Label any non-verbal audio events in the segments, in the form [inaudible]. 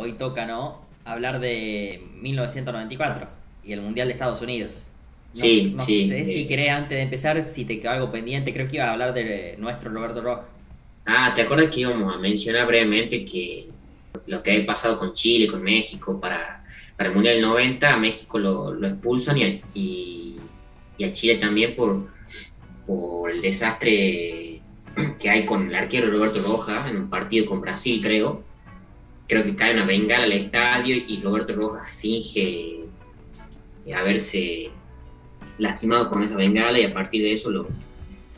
hoy toca, ¿no? Hablar de 1994 y el Mundial de Estados Unidos. No, Sí, no sí, sé sí. si querés antes de empezar, si te quedó algo pendiente, creo que ibas a hablar de nuestro Roberto Rojas. Ah, ¿te acuerdas que íbamos a mencionar brevemente que lo que había pasado con Chile, con México, para, para el Mundial del 90, a México lo, lo expulsan y a, y, y a Chile también por, por el desastre que hay con el arquero Roberto Rojas en un partido con Brasil, creo. Creo que cae una bengala al estadio y Roberto Rojas finge haberse lastimado con esa bengala y a partir de eso lo,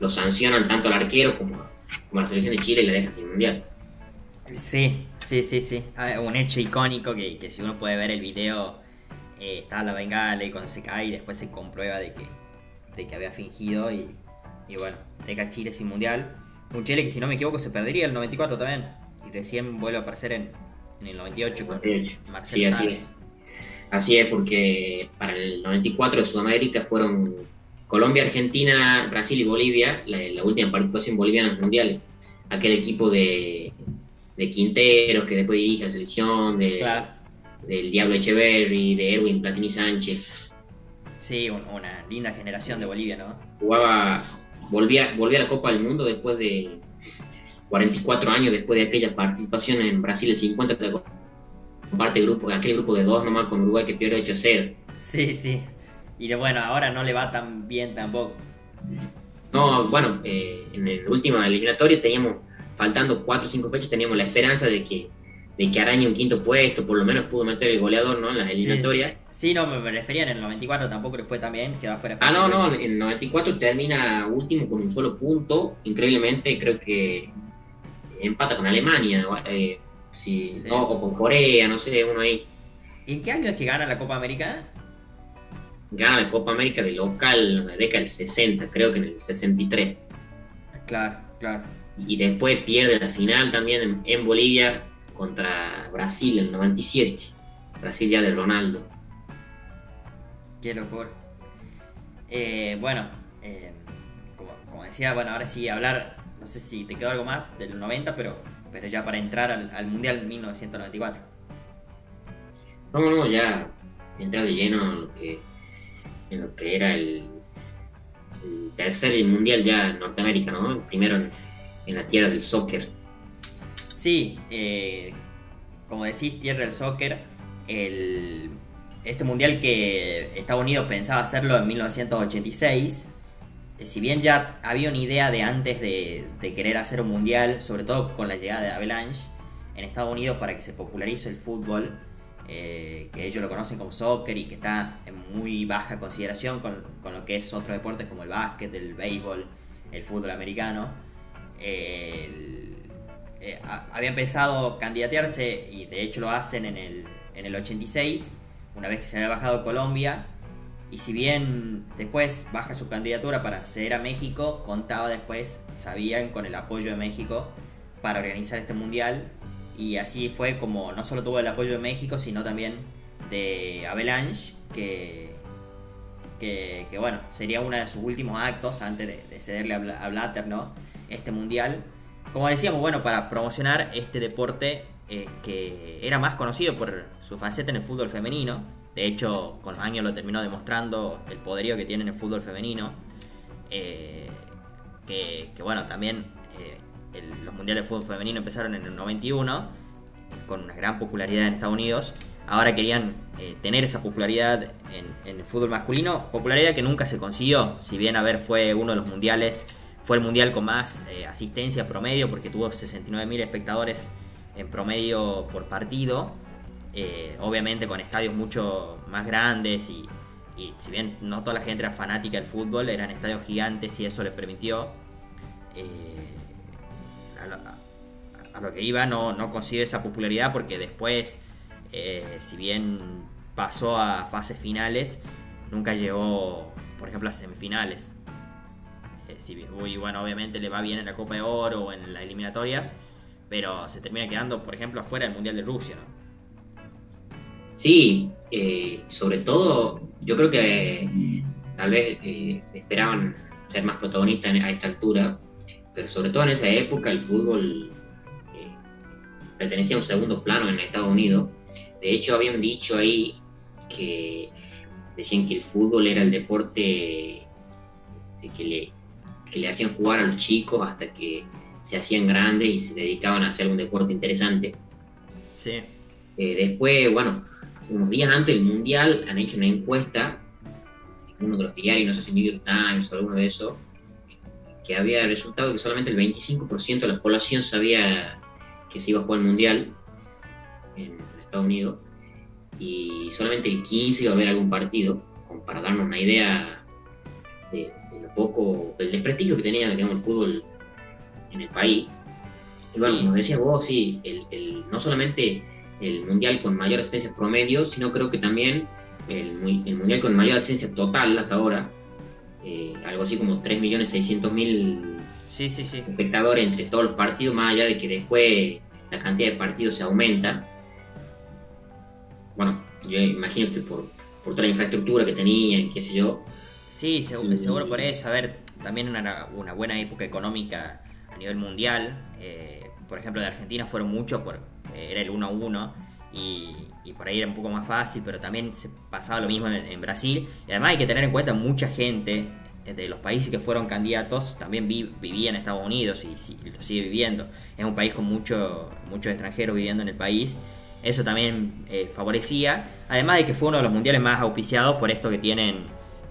lo sancionan tanto al arquero como, como a la selección de Chile y la dejan sin mundial. Sí, sí, sí, sí. Un hecho icónico que, que si uno puede ver el video, eh, está la bengala y cuando se cae y después se comprueba de que, de que había fingido y, y bueno, deja Chile sin mundial. Un Chile que si no me equivoco se perdería el 94 también y recién vuelve a aparecer en, en el 98 con 98. Marcelo Sí, así es. Así es, porque para el 94 de Sudamérica fueron Colombia, Argentina, Brasil y Bolivia, la, la última participación boliviana en los mundiales. Aquel equipo de, de Quinteros que después dirige la selección, de, Claro. del Diablo Echeverry, de Erwin Platini Sánchez. Sí, un- una linda generación de Bolivia, ¿no? Jugaba, volvía, volvía a la Copa del Mundo después de 44 años después de aquella participación en Brasil el 50 te comparte grupo, aquel grupo de dos nomás con Uruguay que pierde 8 a 0. Sí, sí. Y bueno, ahora no le va tan bien tampoco. No, bueno, eh, en la última eliminatoria teníamos, faltando 4 o 5 fechas, teníamos la esperanza de que, de que arañe un quinto puesto, por lo menos pudo meter el goleador ¿no? en las eliminatorias. Sí, no, me refería en el 94 tampoco le fue tan bien, quedó afuera. Ah, no, no, en el 94 termina último con un solo punto. Increíblemente, creo que empata con Alemania, eh, si- Sí. no, o con Corea, no sé, uno ahí. ¿Y en qué año es que gana la Copa América? Gana la Copa América de local en la década del 60, creo que en el 63. Claro, claro. Y después pierde la final también en, en Bolivia contra Brasil en el 97. Brasil ya de Ronaldo. Qué locura. Eh, bueno, eh, como, como decía, bueno, ahora sí hablar, no sé si te quedó algo más del 90, pero, pero ya para entrar al, al Mundial 1994. No, no, ya entrar de lleno en lo que, en lo que era el, el tercer mundial ya en Norteamérica, ¿no? Primero en, en la tierra del soccer. Sí, eh, como decís, tierra del soccer, el, este mundial que Estados Unidos pensaba hacerlo en 1986, eh, si bien ya había una idea de antes de, querer hacer un mundial, sobre todo con la llegada de Avalanche en Estados Unidos para que se popularice el fútbol, eh, que ellos lo conocen como soccer y que está en muy baja consideración con, lo que es otros deportes como el básquet, el béisbol, el fútbol americano. Eh, el- eh, a- habían pensado candidatearse y de hecho lo hacen en el, en el 86, una vez que se había bajado Colombia. Y si bien después baja su candidatura para acceder a México, contaba después, sabían, con el apoyo de México para organizar este mundial. Y así fue como no solo tuvo el apoyo de México, sino también de Avalanche, que, que, bueno, sería uno de sus últimos actos antes de, de cederle a Blatter, ¿no? Este mundial. Como decíamos, bueno, para promocionar este deporte eh, que era más conocido por su faceta en el fútbol femenino. De hecho, con los años lo terminó demostrando el poderío que tiene en el fútbol femenino. Eh, que, bueno, también eh, el- los mundiales de fútbol femenino empezaron en el 91, eh, con una gran popularidad en Estados Unidos. Ahora querían tener esa popularidad en, en el fútbol masculino, popularidad que nunca se consiguió, si bien a ver fue uno de los mundiales, fue el mundial con más asistencia promedio, porque tuvo 69.000 espectadores en promedio por partido, eh, obviamente con estadios mucho más grandes y, si bien no toda la gente era fanática del fútbol, eran estadios gigantes y eso les permitió eh, a, lo, a- que iba no, no consiguió esa popularidad porque después, eh, si bien pasó a fases finales, nunca llegó, por ejemplo, a semifinales. Si bien- bueno, obviamente le va bien en la Copa de Oro o en las eliminatorias, pero se termina quedando, por ejemplo, afuera del Mundial de Rusia, ¿no? Sí, eh, sobre todo, yo creo que eh, tal vez eh, esperaban ser más protagonistas a esta altura, pero sobre todo en esa época el fútbol eh, pertenecía a un segundo plano en Estados Unidos. De hecho, habían dicho ahí que decían que el fútbol era el deporte que le, que le hacían jugar a los chicos hasta que se hacían grandes y se dedicaban a hacer un deporte interesante. Sí. Eh, después, bueno, unos días antes del Mundial han hecho una encuesta, en uno de los diarios, no sé si New York Times o alguno de esos, que había resultado que solamente el 25% de la población sabía que se iba a jugar el Mundial en Estados Unidos y solamente el 15% iba a haber algún partido, como para darnos una idea de, lo poco, del desprestigio que tenía digamos, el fútbol en el país. Y bueno, como decías vos, sí, el, no solamente el mundial con mayor asistencia promedio, sino creo que también el, mundial con mayor asistencia total hasta ahora, eh, algo así como 3.600.000 sí, sí, sí. espectadores entre todos los partidos, más allá de que después la cantidad de partidos se aumenta. Bueno, yo imagino que por, por toda la infraestructura que tenían, qué sé yo. Sí, seguro, por eso. A ver, también una, una buena época económica a nivel mundial. Eh, por ejemplo, de Argentina fueron muchos, por, era el 1-1 y, por ahí era un poco más fácil, pero también se pasaba lo mismo en, Brasil. Y además hay que tener en cuenta mucha gente eh, de los países que fueron candidatos también vivía en Estados Unidos y, lo sigue viviendo. Es un país con mucho, muchos extranjeros viviendo en el país. Eso también favorecía, además de que fue uno de los mundiales más auspiciados por esto que tienen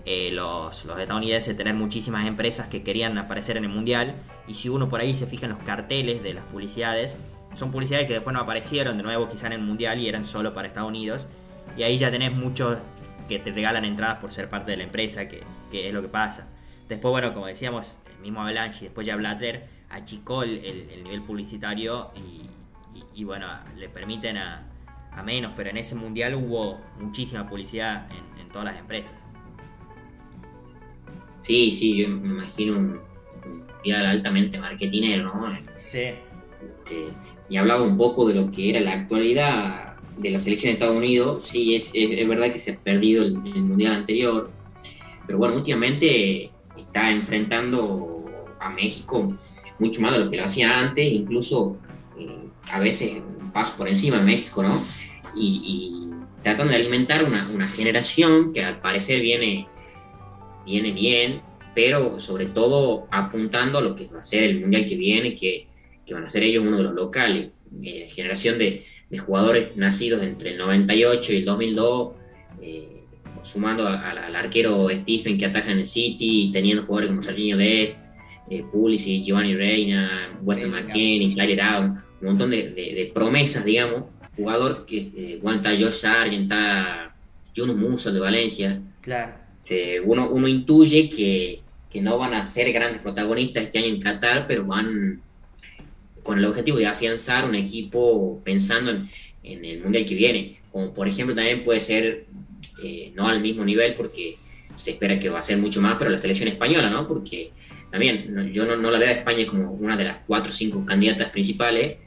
eh, los, los, estadounidenses tener muchísimas empresas que querían aparecer en el mundial. Y si uno por ahí se fija en los carteles de las publicidades, son publicidades que después no aparecieron de nuevo quizá en el mundial y eran solo para Estados Unidos. Y ahí ya tenés muchos que te regalan entradas por ser parte de la empresa, que, es lo que pasa. Después, bueno, como decíamos, el mismo Avalanche y después ya Blatter achicó el, el, nivel publicitario y, bueno, le permiten a, menos, pero en ese mundial hubo muchísima publicidad en todas las empresas. Sí, sí, yo me imagino un, un altamente marketinero, ¿no? Sí. Este, y hablaba un poco de lo que era la actualidad de la selección de Estados Unidos. Sí, es, es, verdad que se ha perdido el, mundial anterior, pero bueno, últimamente está enfrentando a México mucho más de lo que lo hacía antes, incluso eh, a veces un paso por encima de México, ¿no? Y, y tratando de alimentar una, una generación que al parecer viene viene bien, pero sobre todo apuntando a lo que va a ser el mundial que viene, que, que van a ser ellos uno de los locales. Eh, generación de, de, jugadores nacidos entre el 98 y el 2002, eh, sumando al arquero Stephen que ataja en el City, teniendo jugadores como Serginho de eh, Pulisic, Giovanni Reina, Weston McKinney, Clary Down, un montón de, de, promesas, digamos. Jugador que, eh, bueno, está Josh Sargent, está Juno Musa de Valencia. Claro este, uno, uno intuye que, que, no van a ser grandes protagonistas este año en Qatar, pero van con el objetivo de afianzar un equipo pensando en, en el mundial que viene. Como por ejemplo también puede ser, eh, no al mismo nivel, porque se espera que va a ser mucho más, pero la selección española, ¿no? Porque también yo no, no la veo a España como una de las cuatro o cinco candidatas principales,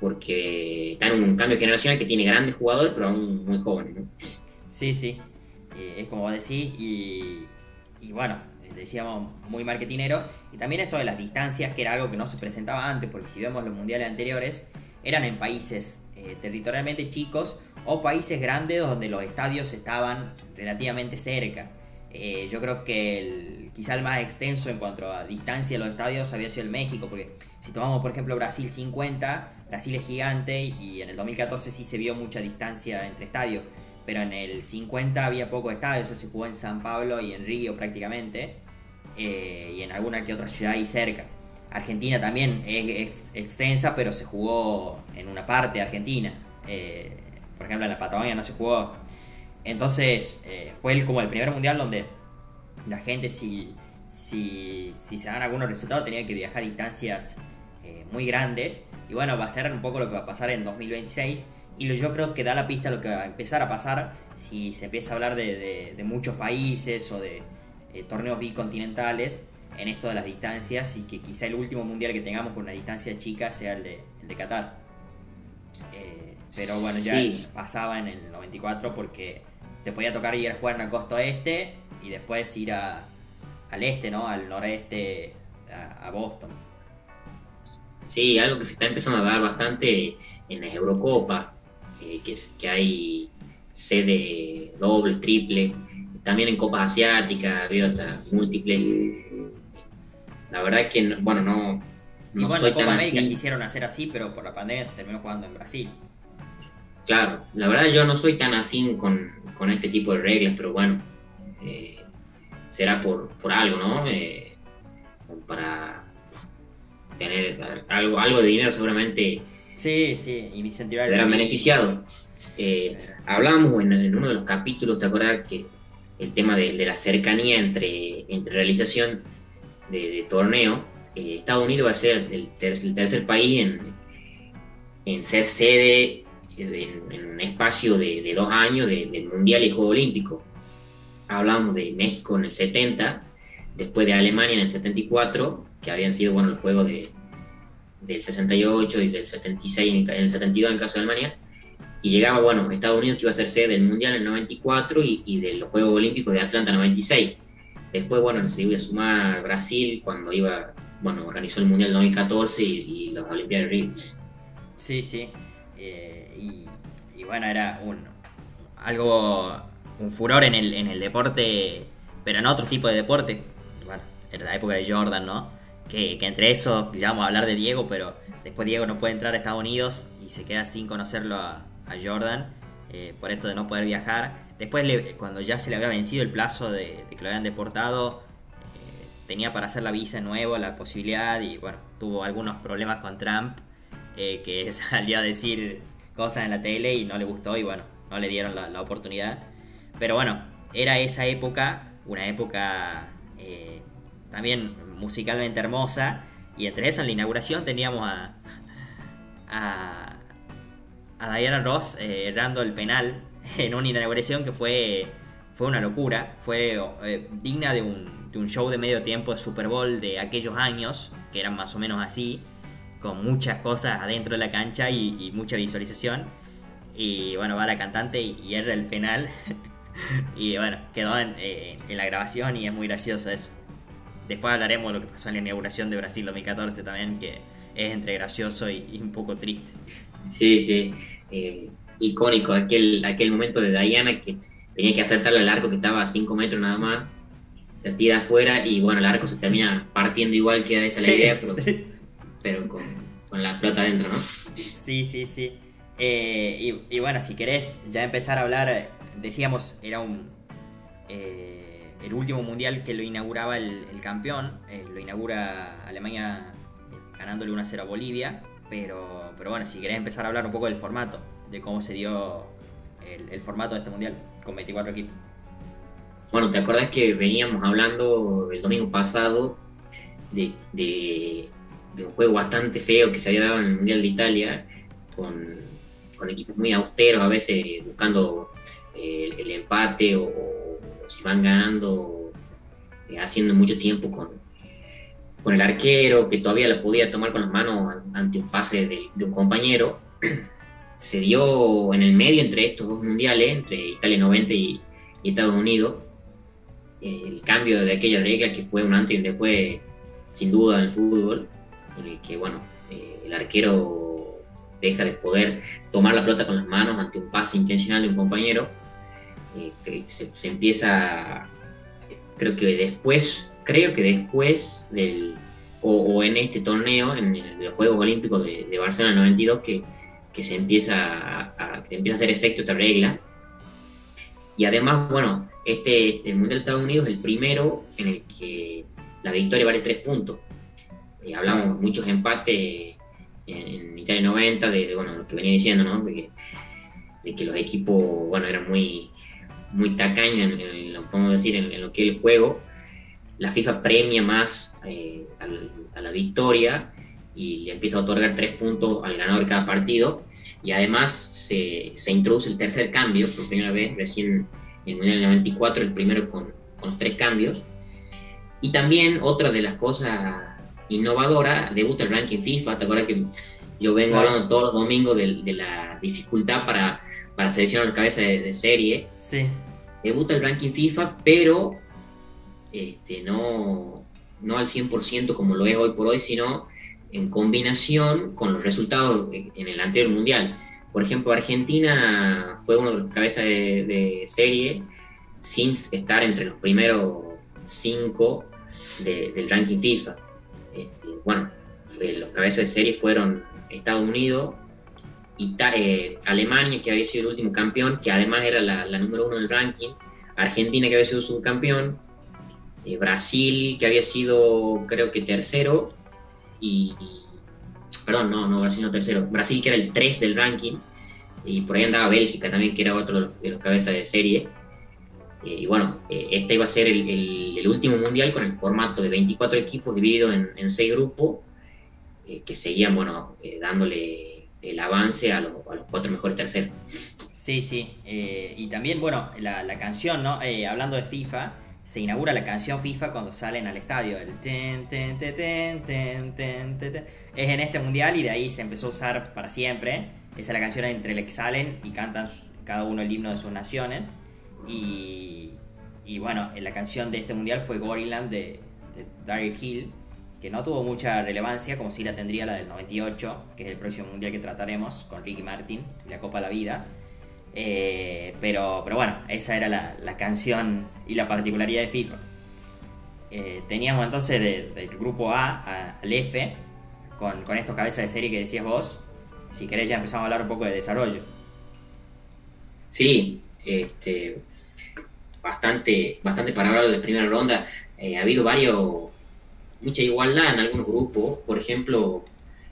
porque está en un cambio generacional que tiene grandes jugadores, pero aún muy jóvenes, ¿no? Sí, sí. Eh, es como decís, y, y bueno, decíamos muy marketinero, y también esto de las distancias, que era algo que no se presentaba antes, porque si vemos los mundiales anteriores, eran en países eh, territorialmente chicos o países grandes donde los estadios estaban relativamente cerca. Eh, yo creo que el, quizá el más extenso en cuanto a distancia de los estadios había sido el México, porque si tomamos por ejemplo Brasil 50, Brasil es gigante y en el 2014 sí se vio mucha distancia entre estadios pero en el 50 había pocos estadios, se jugó en San Pablo y en Río prácticamente, eh, y en alguna que otra ciudad ahí cerca. Argentina también es extensa, pero se jugó en una parte de Argentina. Eh, por ejemplo, en la Patagonia no se jugó. Entonces, eh, fue el, como el primer mundial donde la gente, si, si, si se dan algunos resultados, tenía que viajar a distancias muy grandes. Y bueno, va a ser un poco lo que va a pasar en 2026 y yo creo que da la pista a lo que va a empezar a pasar si se empieza a hablar de, muchos países o de eh, torneos bicontinentales en esto de las distancias y que quizá el último mundial que tengamos con una distancia chica sea el de, el de Qatar. Eh, pero bueno, ya pasaba en el 94 porque te podía tocar ir a jugar en la costa oeste y después ir a, al este, ¿no? Al noreste, a Boston. Sí, algo que se está empezando a dar bastante en la Eurocopa, eh, que, que hay sede doble, triple, también en copas asiáticas, había hasta múltiples. La verdad es que, bueno, no. no y bueno, la Copa América quisieron hacer así, pero por la pandemia se terminó jugando en Brasil. Claro, la verdad yo no soy tan afín con, con este tipo de reglas, pero bueno, eh, será por, por algo, ¿no? Eh, para tener algo, algo de dinero seguramente. Sí, sí, incentivar. Serán beneficiados. Eh, hablábamos en, uno de los capítulos, ¿te acuerdas? Que el tema de, la cercanía entre, entre realización de, torneo, eh, Estados Unidos va a ser el, tercer, país en, en, ser sede en, un espacio de, dos años del Mundial y Juego Olímpico. Hablamos de México en el 70, después de Alemania en el 74, que habían sido bueno, los juegos de, del 68 y del 76 en el 72 en caso de Alemania, y llegaba, bueno, Estados Unidos que iba a ser sede del Mundial en el 94 y, y de los Juegos Olímpicos de Atlanta en el 96. Después, bueno, se iba a sumar Brasil cuando iba, bueno, organizó el Mundial en 2014 y, y los Olimpiadas de. Sí, sí. Eh, y, bueno, era un algo, un furor en el, en el deporte, pero en otro tipo de deporte. Bueno, en la época de Jordan, ¿no? Que, entre eso, ya vamos a hablar de Diego, pero después Diego no puede entrar a Estados Unidos y se queda sin conocerlo a, Jordan eh, por esto de no poder viajar. Después, cuando ya se le había vencido el plazo de, que lo habían deportado, eh, tenía para hacer la visa nuevo, la posibilidad, y bueno, tuvo algunos problemas con Trump, eh, que [laughs] salió a decir cosas en la tele y no le gustó, y bueno, no le dieron la, oportunidad. Pero bueno, era esa época, una época también musicalmente hermosa, y entre eso en la inauguración teníamos a, a a Diana Ross eh, errando el penal [laughs] en una inauguración que fue, fue una locura, fue eh, digna de un, de un, show de medio tiempo de Super Bowl de aquellos años, que eran más o menos así, con muchas cosas adentro de la cancha y, mucha visualización. Y bueno, va la cantante y, erra el penal. [laughs] y bueno, quedó eh, en, la grabación y es muy gracioso eso. Después hablaremos de lo que pasó en la inauguración de Brasil 2014 también, que es entre gracioso y un poco triste. Sí, sí. Eh, icónico aquel, aquel momento de Diana que tenía que acertarle al arco que estaba a 5 metros nada más. Se tira afuera y bueno, el arco se termina partiendo igual que esa la idea, pero, con, la pelota adentro, ¿no? Sí, sí, sí. Eh, y, bueno, si querés ya empezar a hablar, decíamos, era un eh, el último mundial que lo inauguraba el, campeón, lo inaugura Alemania ganándole 1-0 a Bolivia. Pero, pero bueno, si querés empezar a hablar un poco del formato, de cómo se dio el, formato de este mundial con 24 equipos. Bueno, ¿te acuerdas que veníamos hablando el domingo pasado de, un juego bastante feo que se había dado en el Mundial de Italia, con, equipos muy austeros, a veces buscando eh, el, empate o, si van ganando, eh, haciendo mucho tiempo con, con el arquero, que todavía la podía tomar con las manos ante un pase de, un compañero. [clears throat] Se dio en el medio entre estos dos mundiales, entre Italia 90 y, Estados Unidos, el cambio de aquella regla que fue un antes y después, sin duda, en el fútbol, que bueno, eh, el arquero deja de poder tomar la pelota con las manos ante un pase intencional de un compañero, se, empieza, creo que después creo que después del, o, en este torneo, en, los Juegos Olímpicos de, Barcelona 92, que, que, se empieza a, empieza a hacer efecto esta regla. Y además, bueno, este, el Mundial de Estados Unidos es el primero en el que la victoria vale tres puntos. Eh, hablamos de muchos empates en, Italia 90, de, bueno, lo que venía diciendo, ¿no? De que, los equipos, bueno, eran muy, muy tacaños, en, lo podemos decir, en, lo que es el juego la FIFA premia más eh, a, la victoria y le empieza a otorgar tres puntos al ganador de cada partido. Y además se, se introduce el tercer cambio, por primera vez, recién en el Mundial 94, el primero con, con, los tres cambios. Y también otra de las cosas innovadoras, debuta el ranking FIFA. ¿Te acuerdas que yo vengo hablando todos los domingos de, de, la dificultad para, para seleccionar la cabeza de, de serie? Sí. Debuta el ranking FIFA, pero este, no, no al 100% como lo es hoy por hoy, sino en combinación con los resultados en el anterior mundial. Por ejemplo, Argentina fue uno de los cabezas de, serie sin estar entre los primeros cinco del ranking FIFA. Este, bueno, los cabezas de serie fueron Estados Unidos, eh, Alemania, que había sido el último campeón, que además era la, número uno del ranking, Argentina, que había sido subcampeón, eh, Brasil, que había sido creo que tercero, y, perdón, no, no, Brasil no tercero, Brasil que era el 3 del ranking, y por ahí andaba Bélgica también, que era otro de los cabezas de serie. Eh, y bueno, este iba a ser el, último mundial con el formato de 24 equipos dividido en, en 6 grupos, que seguían, bueno, dándole el avance a, los cuatro mejores terceros. Sí, sí. Eh, y también, bueno, la, canción, ¿no? Eh, hablando de FIFA, se inaugura la canción FIFA cuando salen al estadio. El ten, ten, ten, ten, ten, ten, Es en este mundial y de ahí se empezó a usar para siempre. Esa es la canción entre la que salen y cantan cada uno el himno de sus naciones. Y, y bueno, la canción de este mundial fue Goriland de, de Hill que no tuvo mucha relevancia, como si la tendría la del 98, que es el próximo mundial que trataremos con Ricky Martin la Copa de la Vida. Eh, pero, pero bueno, esa era la, canción y la particularidad de FIFA. Eh, teníamos entonces del grupo A al F, con, con estos cabezas de serie que decías vos. Si querés ya empezamos a hablar un poco de desarrollo. Sí, este, bastante, bastante para hablar de primera ronda. Eh, ha habido varios mucha igualdad en algunos grupos. Por ejemplo,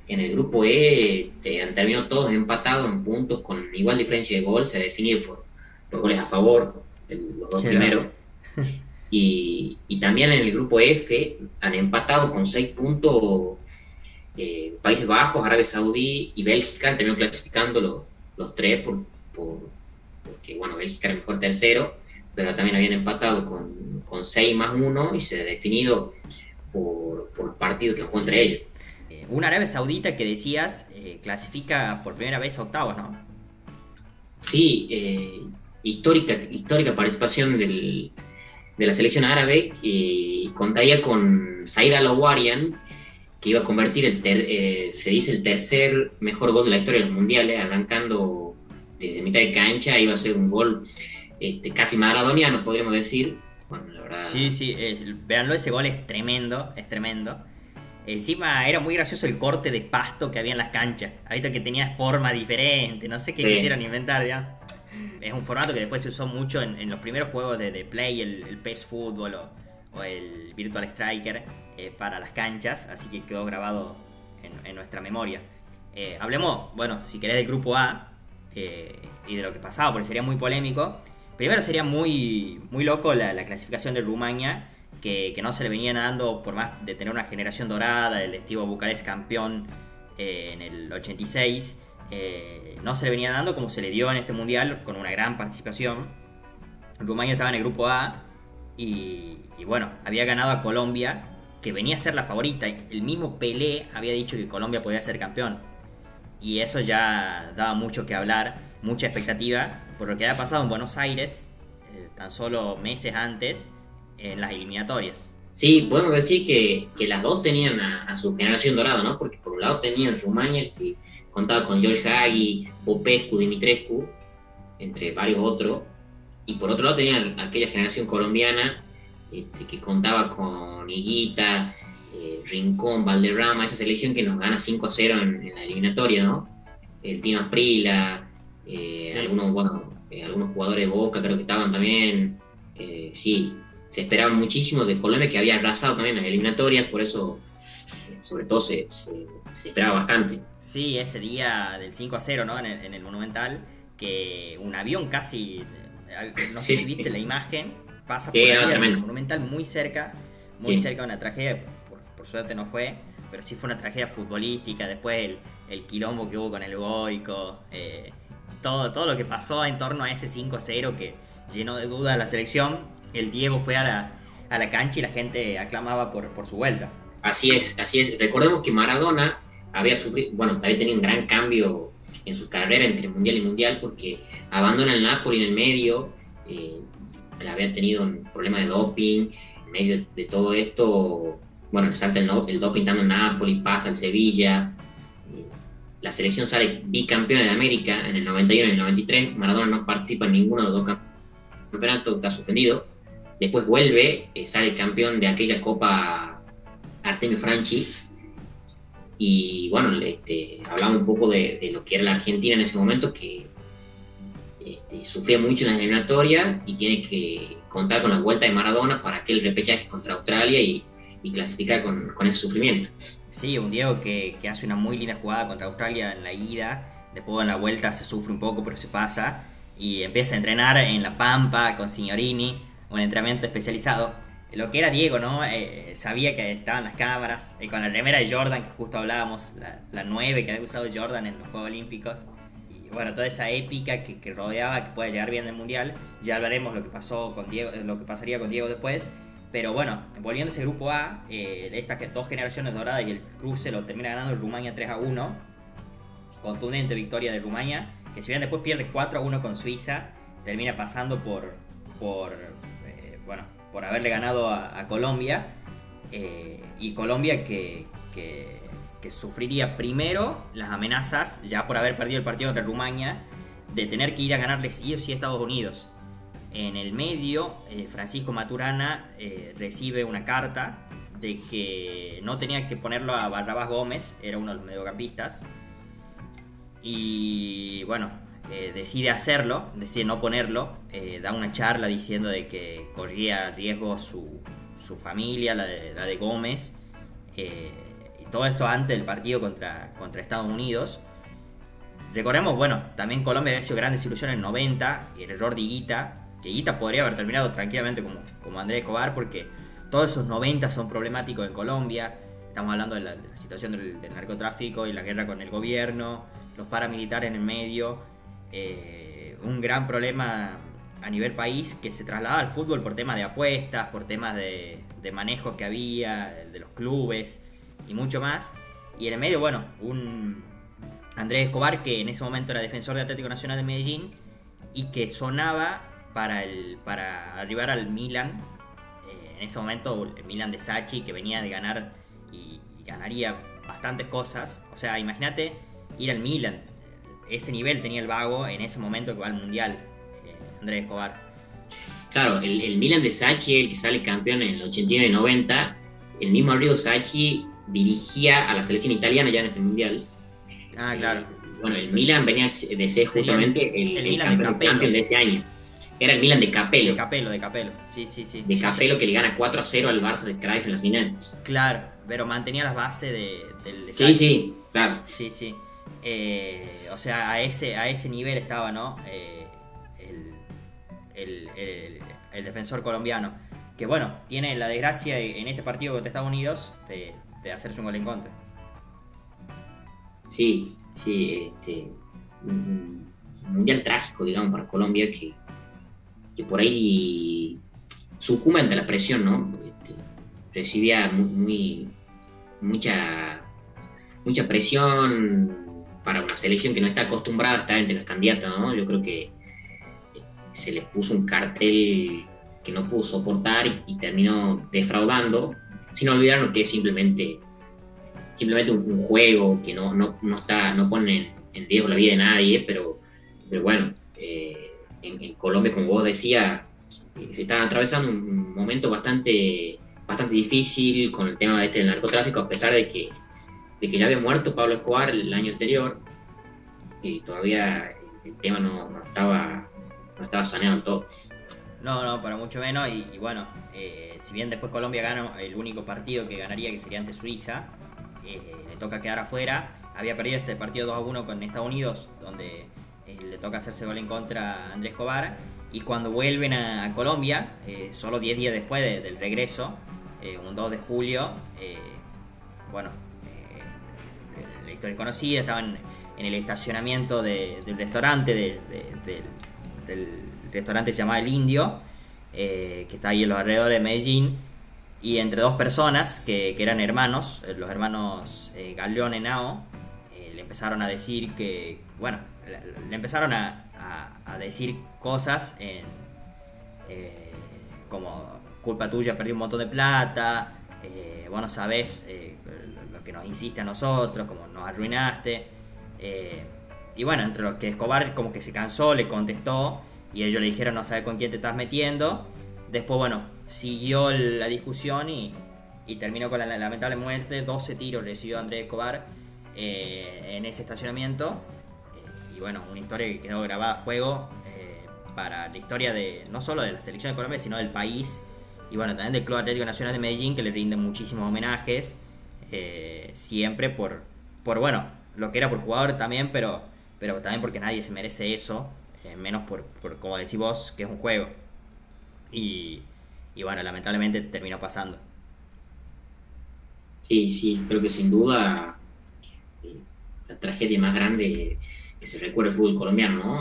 en el grupo E han terminado todos empatados en puntos con igual diferencia de gol, se ha definido por, por goles a favor, los dos primeros. [laughs] Y, y, también en el grupo F han empatado con seis puntos eh, Países Bajos, Arabia Saudí y Bélgica, han terminado clasificando los, los tres por, por, porque bueno, Bélgica era el mejor tercero, pero también habían empatado con, con 6 más uno y se ha definido por, por partido que jugó entre ellos. Eh, una Arabia Saudita que decías eh, clasifica por primera vez a octavos, ¿no? Sí, eh, histórica, histórica participación del, de la selección árabe que contaría con Said Al-Awarian, que iba a convertir, el se dice, el tercer mejor gol de la historia de los mundiales, arrancando desde mitad de cancha, iba a ser un gol este, casi maradoniano, podríamos decir, Sí, sí, eh, veanlo, ese gol es tremendo, es tremendo. Encima era muy gracioso el corte de pasto que había en las canchas. visto que tenía forma diferente, no sé qué quisieron inventar ya. Es un formato que después se usó mucho en, los primeros juegos de, Play, el, el PES Fútbol o, el Virtual Striker eh, para las canchas, así que quedó grabado en, nuestra memoria. Eh, hablemos, bueno, si querés del grupo A y de lo que pasaba, porque sería muy polémico. Primero sería muy, muy loco la, clasificación de Rumania, que, no se le venía dando por más de tener una generación dorada, el estilo Bucarest campeón eh, en el 86, eh, no se le venía dando como se le dio en este mundial, con una gran participación. Rumania estaba en el grupo A y, bueno, había ganado a Colombia, que venía a ser la favorita. El mismo Pelé había dicho que Colombia podía ser campeón. Y eso ya daba mucho que hablar, mucha expectativa por lo que había pasado en Buenos Aires eh, tan solo meses antes en las eliminatorias. Sí, podemos decir que, que las dos tenían a, su generación dorada, ¿no? Porque por un lado tenían Rumania, que contaba con George Hagi, Popescu, Dimitrescu, entre varios otros, y por otro lado tenían aquella generación colombiana este, que contaba con Higuita, eh, Rincón, Valderrama, esa selección que nos gana 5 a 0 en, la eliminatoria, ¿no? El Tino Asprila, eh, algunos, bueno, eh, algunos jugadores de Boca creo que estaban también, eh, sí, se esperaba muchísimo de Colombia que había arrasado también en las eliminatorias, por eso sobre todo se, esperaba bastante. Sí, ese día del 5 a 0, ¿no? En el, Monumental, que un avión casi, no sé si viste la imagen, pasa por el Monumental muy cerca, muy cerca de una tragedia, por, suerte no fue, pero sí fue una tragedia futbolística, después el, el quilombo que hubo con el Goico, eh, todo, todo lo que pasó en torno a ese 5-0 que llenó de duda a la selección. El Diego fue a la, a la cancha y la gente aclamaba por, por su vuelta. Así es, así es. Recordemos que Maradona había sufrido, bueno, había tenido un gran cambio en su carrera entre mundial y mundial porque abandona el Napoli en el medio, eh, había tenido un problema de doping, en medio de todo esto bueno, salta el, el doping pintando en Nápoles, pasa al Sevilla. La selección sale bicampeona de América en el 91 y el 93. Maradona no participa en ninguno de los dos campeonatos, está suspendido. Después vuelve, eh, sale campeón de aquella Copa Artemio Franchi. Y bueno, este, hablamos un poco de, lo que era la Argentina en ese momento, que este, sufría mucho en la eliminatoria y tiene que contar con la vuelta de Maradona para aquel repechaje contra Australia y, clasificar con, ese sufrimiento. Sí, un Diego que, hace una muy linda jugada contra Australia en la ida, después en la vuelta se sufre un poco, pero se pasa, y empieza a entrenar en La Pampa con Signorini, un entrenamiento especializado. Lo que era Diego, ¿no? Eh, sabía que estaban las cámaras, y con la remera de Jordan, que justo hablábamos, la, la 9 que había usado Jordan en los Juegos Olímpicos, bueno, toda esa épica que, rodeaba que puede llegar bien del mundial. Ya hablaremos lo que pasó con Diego, lo que pasaría con Diego después. Pero bueno, volviendo a ese grupo A, eh, estas dos generaciones doradas y el cruce lo termina ganando el Rumania 3 a 1. Contundente victoria de Rumania, que si bien después pierde 4 a 1 con Suiza, termina pasando por, por eh, bueno, por haberle ganado a, Colombia. Eh, y Colombia que, que sufriría primero las amenazas, ya por haber perdido el partido contra Rumania, de tener que ir a ganarle sí o sí a Estados Unidos. En el medio, eh, Francisco Maturana eh, recibe una carta de que no tenía que ponerlo a Barrabás Gómez, era uno de los mediocampistas. Y bueno, eh, decide hacerlo, decide no ponerlo, da una charla diciendo de que corría riesgo su, familia, la de, Gómez todo esto antes del partido contra, contra Estados Unidos. Recordemos, bueno, también Colombia había sido gran desilusión en el 90 y el error de Higuita, que Higuita podría haber terminado tranquilamente como, como Andrés Escobar, porque todos esos 90 son problemáticos en Colombia. Estamos hablando de la, situación del, narcotráfico y la guerra con el gobierno, los paramilitares en el medio, eh, un gran problema a nivel país que se trasladaba al fútbol por temas de apuestas, por temas de, de manejos que había, de los clubes y mucho más. Y en el medio, bueno, un Andrés Escobar que en ese momento era defensor de Atlético Nacional de Medellín y que sonaba para, el, para arribar al Milan. Eh, en ese momento el Milan de Sachi que venía de ganar y, ganaría bastantes cosas. O sea, imagínate ir al Milan. Ese nivel tenía el vago en ese momento que va al Mundial, eh, Andrés Escobar. Claro, el, Milan de Sachi, el que sale campeón en el 89 y 90, el mismo Arrigo Sachi dirigía a la selección italiana ya en este mundial. Ah, claro. bueno, el Milan venía de ser justamente el, el, campeón, de ese año. Era el Milan de Capello. De Capello, de Capello. Sí, sí, sí. De Capello que le gana 4 a 0 al Barça de Cruyff en la final. Claro, pero mantenía las bases de, del... sí, sí, claro. Sí, sí. Eh, o sea, a ese, a ese nivel estaba, ¿no? Eh, el, el, el, defensor colombiano. Que bueno, tiene la desgracia en este partido contra Estados Unidos de, de hacerse un gol en contra. Sí, sí, este, un mundial trágico, digamos, para Colombia que, que por ahí sucumbe ante la presión, ¿no? Este, recibía muy, mucha, mucha presión para una selección que no está acostumbrada a estar entre las candidatas, ¿no? Yo creo que eh, se le puso un cartel que no pudo soportar y terminó defraudando sin olvidarnos que es simplemente, simplemente un, juego que no, no, no, está, no pone en, riesgo la vida de nadie, pero, pero bueno, eh, en, Colombia, como vos decías, eh, se está atravesando un momento bastante, bastante difícil con el tema este del narcotráfico, a pesar de que, de que ya había muerto Pablo Escobar el año anterior, y todavía el tema no, estaba, no estaba saneado todo. No, no, para mucho menos. Y, bueno, eh, si bien después Colombia gana el único partido que ganaría, que sería ante Suiza, eh, le toca quedar afuera. Había perdido este partido 2 a 1 con Estados Unidos, donde eh, le toca hacerse gol en contra a Andrés Cobar. Y cuando vuelven a, Colombia, solo 10 días después del regreso, un 2 de julio, bueno, la historia es conocida, estaban en el estacionamiento del restaurante del restaurante se llamaba El Indio, eh, que está ahí en los alrededores de Medellín, y entre dos personas que, eran hermanos, eh, los hermanos eh, Galeón y Nao, le empezaron a decir que, bueno, le, empezaron a, decir cosas en, como culpa tuya, perdí un montón de plata, eh, vos no sabés eh, lo que nos insiste a nosotros, como nos arruinaste. Eh, y bueno, entre los que Escobar como que se cansó, le contestó y ellos le dijeron no sabes con quién te estás metiendo. Después, bueno, siguió la discusión y, terminó con la, lamentable muerte. 12 tiros recibió Andrés Escobar en ese estacionamiento. Y bueno, una historia que quedó grabada a fuego para la historia de no solo de la selección de Colombia, sino del país y bueno, también del Club Atlético Nacional de Medellín, que le rinden muchísimos homenajes, eh, siempre por, por, bueno, lo que era por jugador también, pero, pero también porque nadie se merece eso, eh, menos por, por, como decís vos, que es un juego. Y, y bueno, lamentablemente terminó pasando. Sí, sí, creo que sin duda eh, la tragedia más grande que se recuerda el fútbol colombiano, ¿no?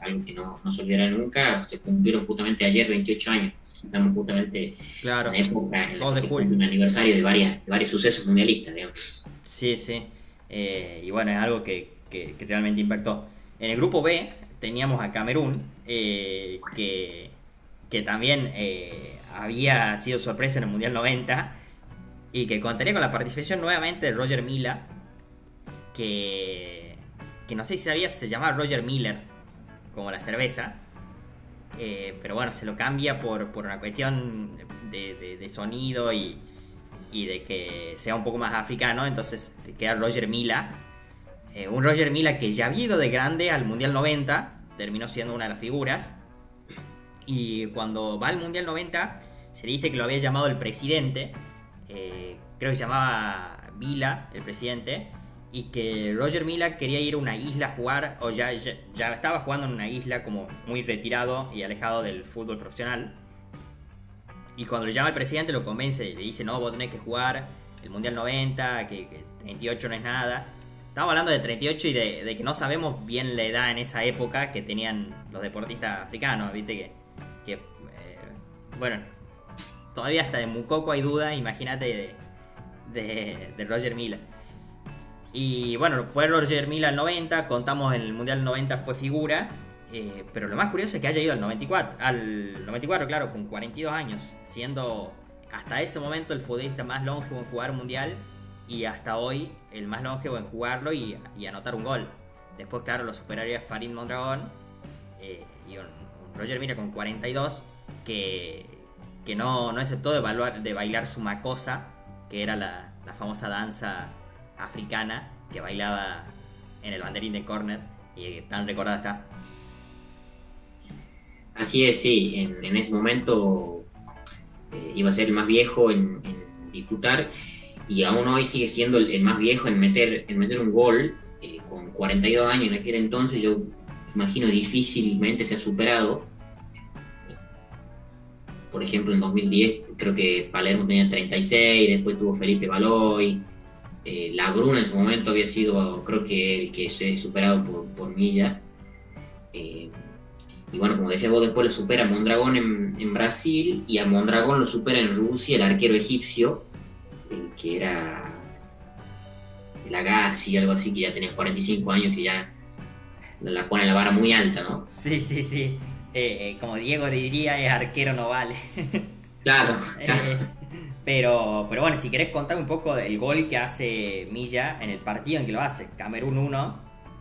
algo que no, no se olvidará nunca, se cumplieron justamente ayer 28 años. Estamos justamente claro, en época en la que se un aniversario de, varias, varios sucesos mundialistas, digamos. Sí, sí. Eh, y bueno, es algo que, que, realmente impactó. En el grupo B teníamos a Camerún, eh, que, que también eh, había sido sorpresa en el Mundial 90 y que contaría con la participación nuevamente de Roger Mila, que, que no sé si sabías, se llamaba Roger Miller como la cerveza. Eh, pero bueno, se lo cambia por, una cuestión de, sonido y, de que sea un poco más africano. Entonces queda Roger Mila. Eh, un Roger Mila que ya ha ido de grande al Mundial 90, terminó siendo una de las figuras. Y cuando va al Mundial 90, se dice que lo había llamado el presidente. Eh, creo que se llamaba Vila, el presidente y que Roger Mila quería ir a una isla a jugar, o ya, ya, estaba jugando en una isla como muy retirado y alejado del fútbol profesional. Y cuando le llama el presidente lo convence, le dice, no, vos tenés que jugar el Mundial 90, que, 38 no es nada. Estamos hablando de 38 y de, que no sabemos bien la edad en esa época que tenían los deportistas africanos, viste que, eh, bueno, todavía hasta de Mukoko hay duda, imagínate de, de Roger Mila. Y bueno, fue Roger Mila al 90, contamos en el Mundial 90 fue figura, eh, pero lo más curioso es que haya ido al 94, al 94, claro, con 42 años, siendo hasta ese momento el futbolista más longevo en jugar un mundial y hasta hoy el más longevo en jugarlo y, anotar un gol. Después, claro, lo superaría Farid Mondragón eh, y un, Roger Mila con 42 que, que no, no aceptó de, de bailar su macosa, que era la, la famosa danza africana que bailaba en el banderín de corner y tan recordada está. Así es, sí, en, ese momento eh, iba a ser el más viejo en, disputar y aún hoy sigue siendo el, más viejo en meter, en meter un gol eh, con 42 años en aquel entonces, yo imagino difícilmente se ha superado. Por ejemplo, en 2010 creo que Palermo tenía 36, después tuvo Felipe Baloy, eh, la Bruna en su momento había sido, creo que el que se ha superado por, por Milla. Eh, y bueno, como decía vos, después lo supera Mondragón en, en, Brasil y a Mondragón lo supera en Rusia el arquero egipcio, el que era el Agassi, algo así, que ya tenía 45 años, que ya la pone la vara muy alta, ¿no? Sí, sí, sí. Eh, como Diego diría, es arquero no vale. claro. [laughs] claro. Pero, pero bueno, si querés contar un poco del gol que hace Milla en el partido en que lo hace. Camerún 1,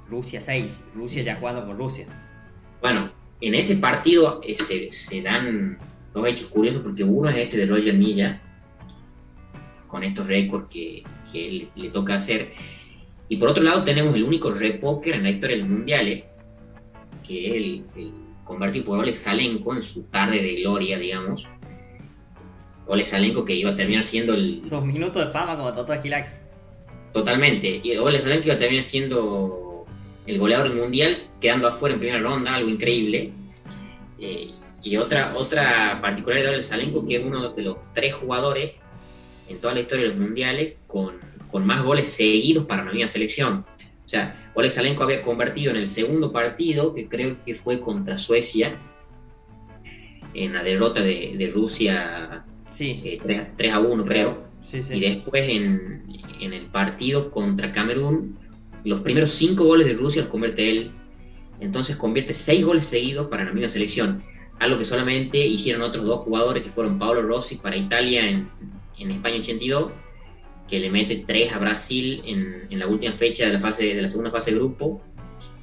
Rusia 6. Rusia ya jugando con Rusia. Bueno, en ese partido eh, se, dan dos hechos curiosos porque uno es este de Roger Milla, con estos récords que, que él le toca hacer. Y por otro lado tenemos el único repóker en la historia del mundial, eh, que es el, el convertido por Alex Salenko en su tarde de gloria, digamos Alenko que iba a terminar siendo el... Sus minutos de fama como Toto Esquilac. Totalmente. Y Oleg Alenko iba a terminar siendo el goleador del mundial, quedando afuera en primera ronda, algo increíble. Eh, y otra, otra particularidad de Oleg Alenko que es uno de los tres jugadores en toda la historia de los mundiales con, con más goles seguidos para una misma selección. O sea, Oleg Salenko había convertido en el segundo partido, que creo que fue contra Suecia, en la derrota de, de Rusia Sí. 3, eh, a 1 creo. Y después en, el partido contra Camerún, los primeros 5 goles de Rusia los convierte él. Entonces convierte 6 goles seguidos para la misma selección. algo que solamente hicieron otros dos jugadores que fueron Pablo Rossi para Italia en, en España 82, que le mete tres a Brasil en, en, la última fecha de la, fase, de la segunda fase de grupo,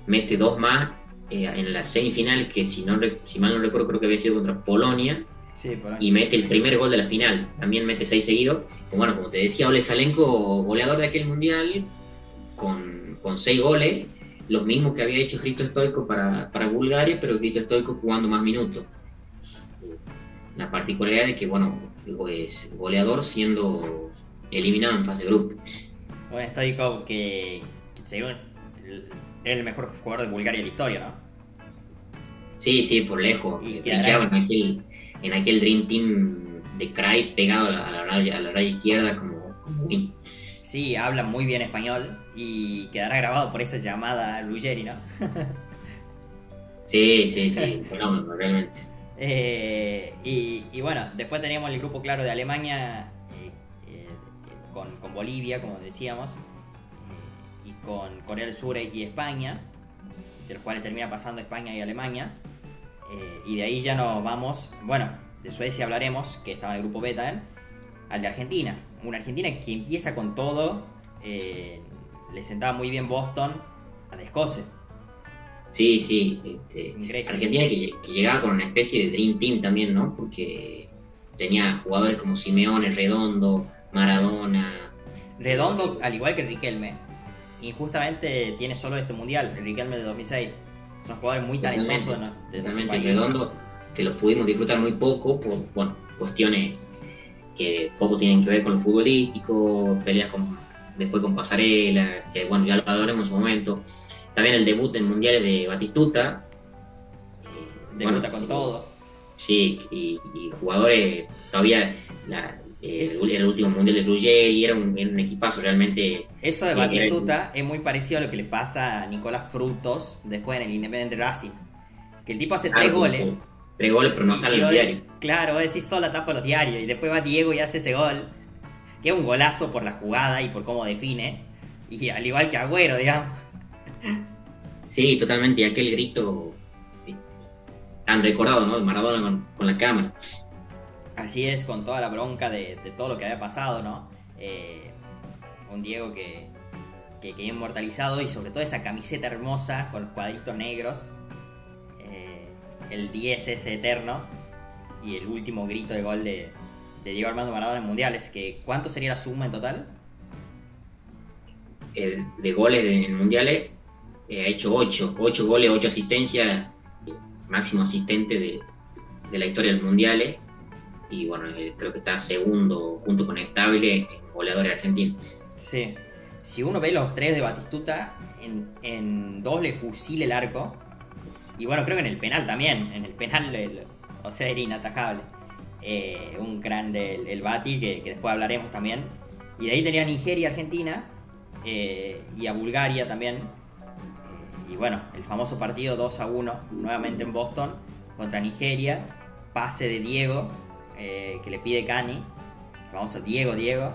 mete dos más eh, en la semifinal, que si, no, si mal no recuerdo creo que había sido contra Polonia, y mete el primer gol de la final, también mete seis seguidos, bueno, como te decía, Ole Salenko, goleador de aquel mundial, con, con seis goles, los mismos que había hecho Cristo Stoico para, para Bulgaria, pero Cristo Stoico jugando más minutos. La particularidad de que, bueno, es goleador siendo eliminado en fase de grupo. Bueno, Stoico que, según es el mejor jugador de Bulgaria de la historia, ¿no? Sí, sí, por lejos. Y en, aquel, en aquel Dream Team de Cry pegado a la, raya, a la raya izquierda como, como win. Sí, habla muy bien español y quedará grabado por esa llamada Ruggeri, ¿no? sí, sí, sí, [laughs] fenómeno, realmente. Eh, y, bueno, después teníamos el grupo claro de Alemania eh, eh, con, con, Bolivia, como decíamos, y con Corea del Sur y España, de los cuales termina pasando España y Alemania. Y de ahí ya nos vamos, bueno, de Suecia hablaremos, que estaba en el grupo beta, al de Argentina, una Argentina que empieza con todo. Eh, le sentaba muy bien Boston a Descose. Sí, sí. Este, Argentina que, llegaba con una especie de Dream Team también, ¿no? Porque tenía jugadores como Simeone, Redondo, Maradona. Redondo, al igual que Riquelme, injustamente tiene solo este mundial, el Riquelme de 2006. Son jugadores muy talentosos totalmente, Redondo, que los pudimos disfrutar muy poco por bueno, cuestiones que poco tienen que ver con lo futbolístico, peleas con, después con Pasarela, que bueno, ya lo hablaremos en su momento. También el debut en mundiales de Batistuta. Debuta con todo. Sí, y, jugadores todavía. Eh, el último mundial de Ruggeri era un, era un equipazo realmente. Eso de Batistuta es muy parecido a lo que le pasa a Nicolás Frutos después en el Independiente Racing. Que el tipo hace tres goles tres goles, pero no sale en los diarios. Claro, vos decís sola tapa los diarios y después va Diego y hace ese gol, que es un golazo por la jugada y por cómo define, y al igual que Agüero, digamos. Sí, totalmente, y aquel grito tan recordado, ¿no? De Maradona con, la cámara. Así es, con toda la bronca de, todo lo que había pasado, ¿no? Eh, un Diego que, que quedó inmortalizado y sobre todo esa camiseta hermosa con los cuadritos negros el 10 ese eterno y el último grito de gol de, Diego Armando Maradona en mundiales. Que, ¿Cuánto sería la suma en total? de goles en mundiales eh, ha hecho 8, 8 goles, 8 asistencias, máximo asistente de, la historia de los mundiales. Y bueno, eh, creo que está segundo junto con Estable en goleadores argentinos. Sí. Si uno ve los tres de Batistuta, en, en dos le fusila el arco y bueno, creo que en el penal también. En el penal, o sea, era inatajable. Eh, un grande el, Bati, que, después hablaremos también. Y de ahí tenía Nigeria, Argentina. Eh, y a Bulgaria también. Y bueno, el famoso partido 2 a 1, nuevamente en Boston, contra Nigeria. Pase de Diego, que le pide Cani. El famoso Diego, Diego.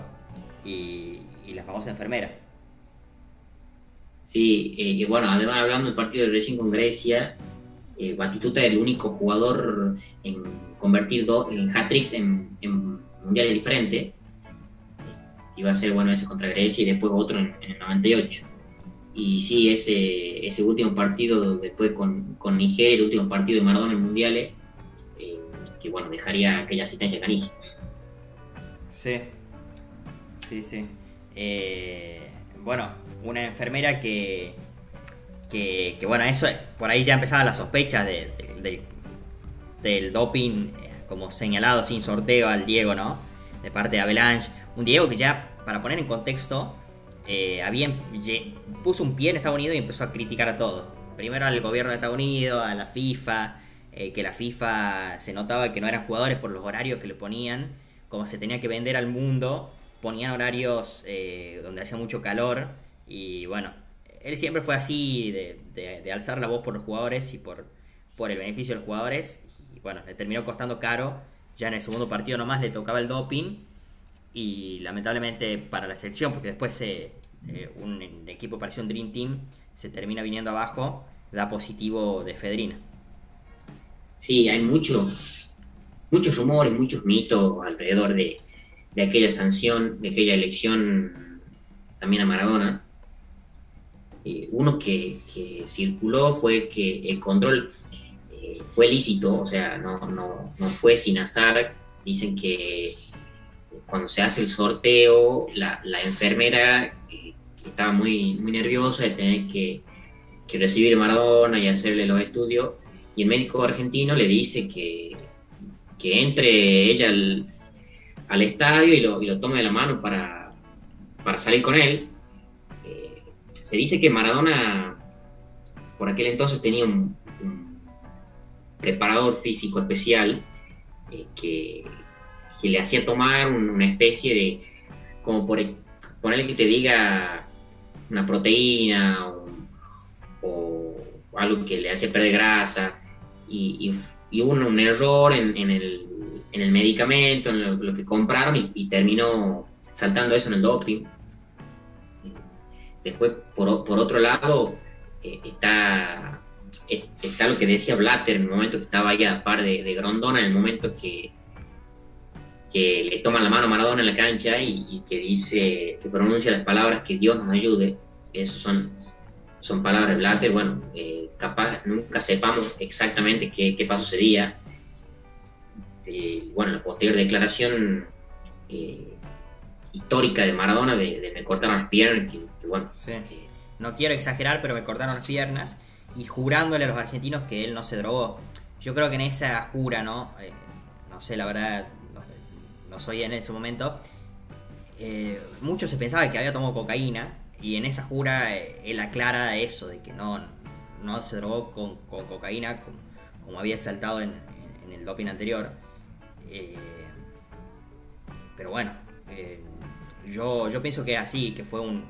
Y, y la famosa enfermera. Sí, y bueno, además hablando del partido de Racing con Grecia, eh, era el único jugador en convertir dos en hat-tricks en, mundiales diferentes. Iba a ser bueno ese contra Grecia y después otro en, el 98. Y sí, ese, ese último partido después con, con Nigeria, el último partido de Maradona en mundiales, eh, que bueno, dejaría aquella asistencia canija. Sí, sí, sí. Eh, bueno, una enfermera que que, bueno, eso por ahí ya empezaba la sospecha de, del doping eh, como señalado sin sorteo al Diego, ¿no? De parte de Avalanche. Un Diego que ya, para poner en contexto, eh, había, puso un pie en Estados Unidos y empezó a criticar a todo. Primero al gobierno de Estados Unidos, a la FIFA, eh, que la FIFA se notaba que no eran jugadores por los horarios que le ponían, como se tenía que vender al mundo, ponían horarios donde hacía mucho calor y bueno, él siempre fue así, de, alzar la voz por los jugadores y por, el beneficio de los jugadores. Y bueno, le terminó costando caro. Ya en el segundo partido nomás le tocaba el doping. Y lamentablemente para la selección, porque después eh, un, equipo pareció un Dream Team, se termina viniendo abajo, da positivo de Fedrina. Sí, hay mucho, muchos rumores, muchos mitos alrededor de, de aquella sanción, de aquella elección también a Maradona. Eh, uno que, que, circuló fue que el control eh, fue lícito, o sea, no, no, no, fue sin azar. Dicen que cuando se hace el sorteo, la, la enfermera eh, estaba muy, muy nerviosa de tener que, que recibir Maradona y hacerle los estudios, y el médico argentino le dice que, que entre ella al, al estadio y lo, y lo, tome de la mano para, para salir con él. Eh, se dice que Maradona por aquel entonces tenía un, un preparador físico especial eh, que, que, le hacía tomar una especie de, como por ponerle que te diga una proteína o algo que le hace perder grasa y, y, y hubo un, error en, en, el, en, el, medicamento, en lo, lo que compraron y, y, terminó saltando eso en el doping. Después, por, por otro lado, eh, está, está lo que decía Blatter en el momento que estaba ahí a par de, de Grondona, en el momento que, que le toman la mano a Maradona en la cancha y, y, que dice, que pronuncia las palabras que Dios nos ayude. Esos son, son palabras de Blatter. Bueno, eh, capaz nunca sepamos exactamente qué, qué pasó ese día. Eh, bueno, la posterior declaración eh, histórica de Maradona de, de, me cortaron las piernas, que, que bueno. Sí. no quiero exagerar, pero me cortaron las piernas y jurándole a los argentinos que él no se drogó. Yo creo que en esa jura, ¿no? no sé, la verdad, no soy en ese momento, mucho se pensaba que había tomado cocaína y en esa jura eh, él aclara eso, de que no, no se drogó con, con cocaína como, como, había saltado en, en, el doping anterior. Eh, pero bueno, eh, yo, yo pienso que así, que fue un,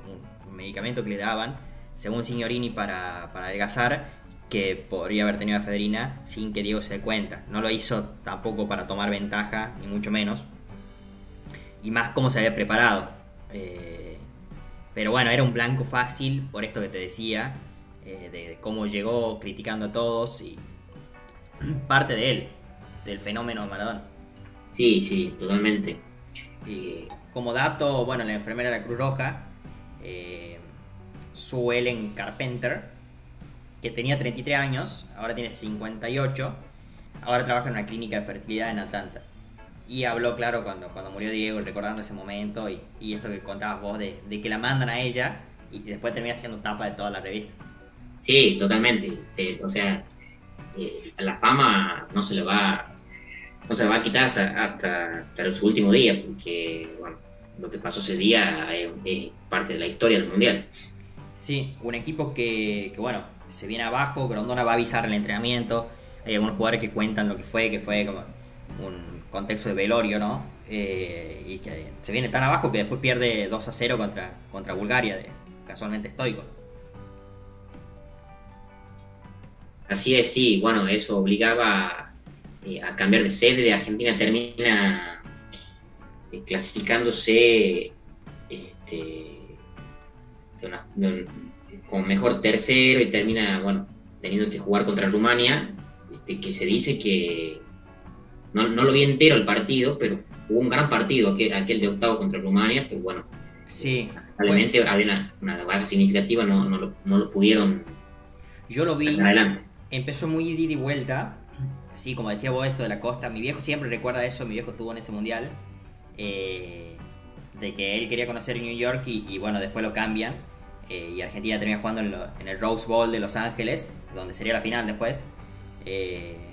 un, medicamento que le daban, según Signorini, para, para adelgazar, que podría haber tenido efedrina sin que Diego se dé cuenta. No lo hizo tampoco para tomar ventaja, ni mucho menos y más cómo se había preparado. Eh, pero bueno, era un blanco fácil, por esto que te decía, eh, de, de, cómo llegó criticando a todos y [clears throat] parte de él, del fenómeno de Maradona. Sí, sí, totalmente. Y como dato, bueno, la enfermera de la Cruz Roja, eh, Sue Ellen Carpenter, que tenía 33 años, ahora tiene 58, ahora trabaja en una clínica de fertilidad en Atlanta y habló, claro, cuando, cuando murió Diego, recordando ese momento y, y esto que contabas vos de, de, que la mandan a ella y después termina siendo tapa de toda la revista. Sí, totalmente. Sí, o sea, eh, la fama no se le va no se le va a quitar hasta, hasta, hasta su último día, porque bueno, lo que pasó ese día es, es, parte de la historia del Mundial. Sí, un equipo que, que, bueno, se viene abajo, Grondona va a avisar el entrenamiento, hay algunos jugadores que cuentan lo que fue, que fue como un contexto de velorio, ¿no? Eh, y que se viene tan abajo que después pierde 2 a 0 contra, contra Bulgaria, de, casualmente estoico. Así es, sí, bueno, eso obligaba eh, a cambiar de sede. De Argentina termina eh, clasificándose este, con mejor tercero y termina, bueno, teniendo que jugar contra Rumania, este, que se dice que no, no, lo vi entero el partido, pero hubo un gran partido, aquel, aquel de octavo contra Rumania, pero bueno, sí, fue... había una, una, baja significativa, no, no, lo, no lo pudieron. Yo lo vi, adelante. empezó muy ida y vuelta, así como decía vos esto de la costa, mi viejo siempre recuerda eso, mi viejo estuvo en ese mundial, eh, de que él quería conocer New York y, y bueno, después lo cambian. Eh, y Argentina termina jugando en, lo, en, el Rose Bowl de Los Ángeles, donde sería la final después. Eh,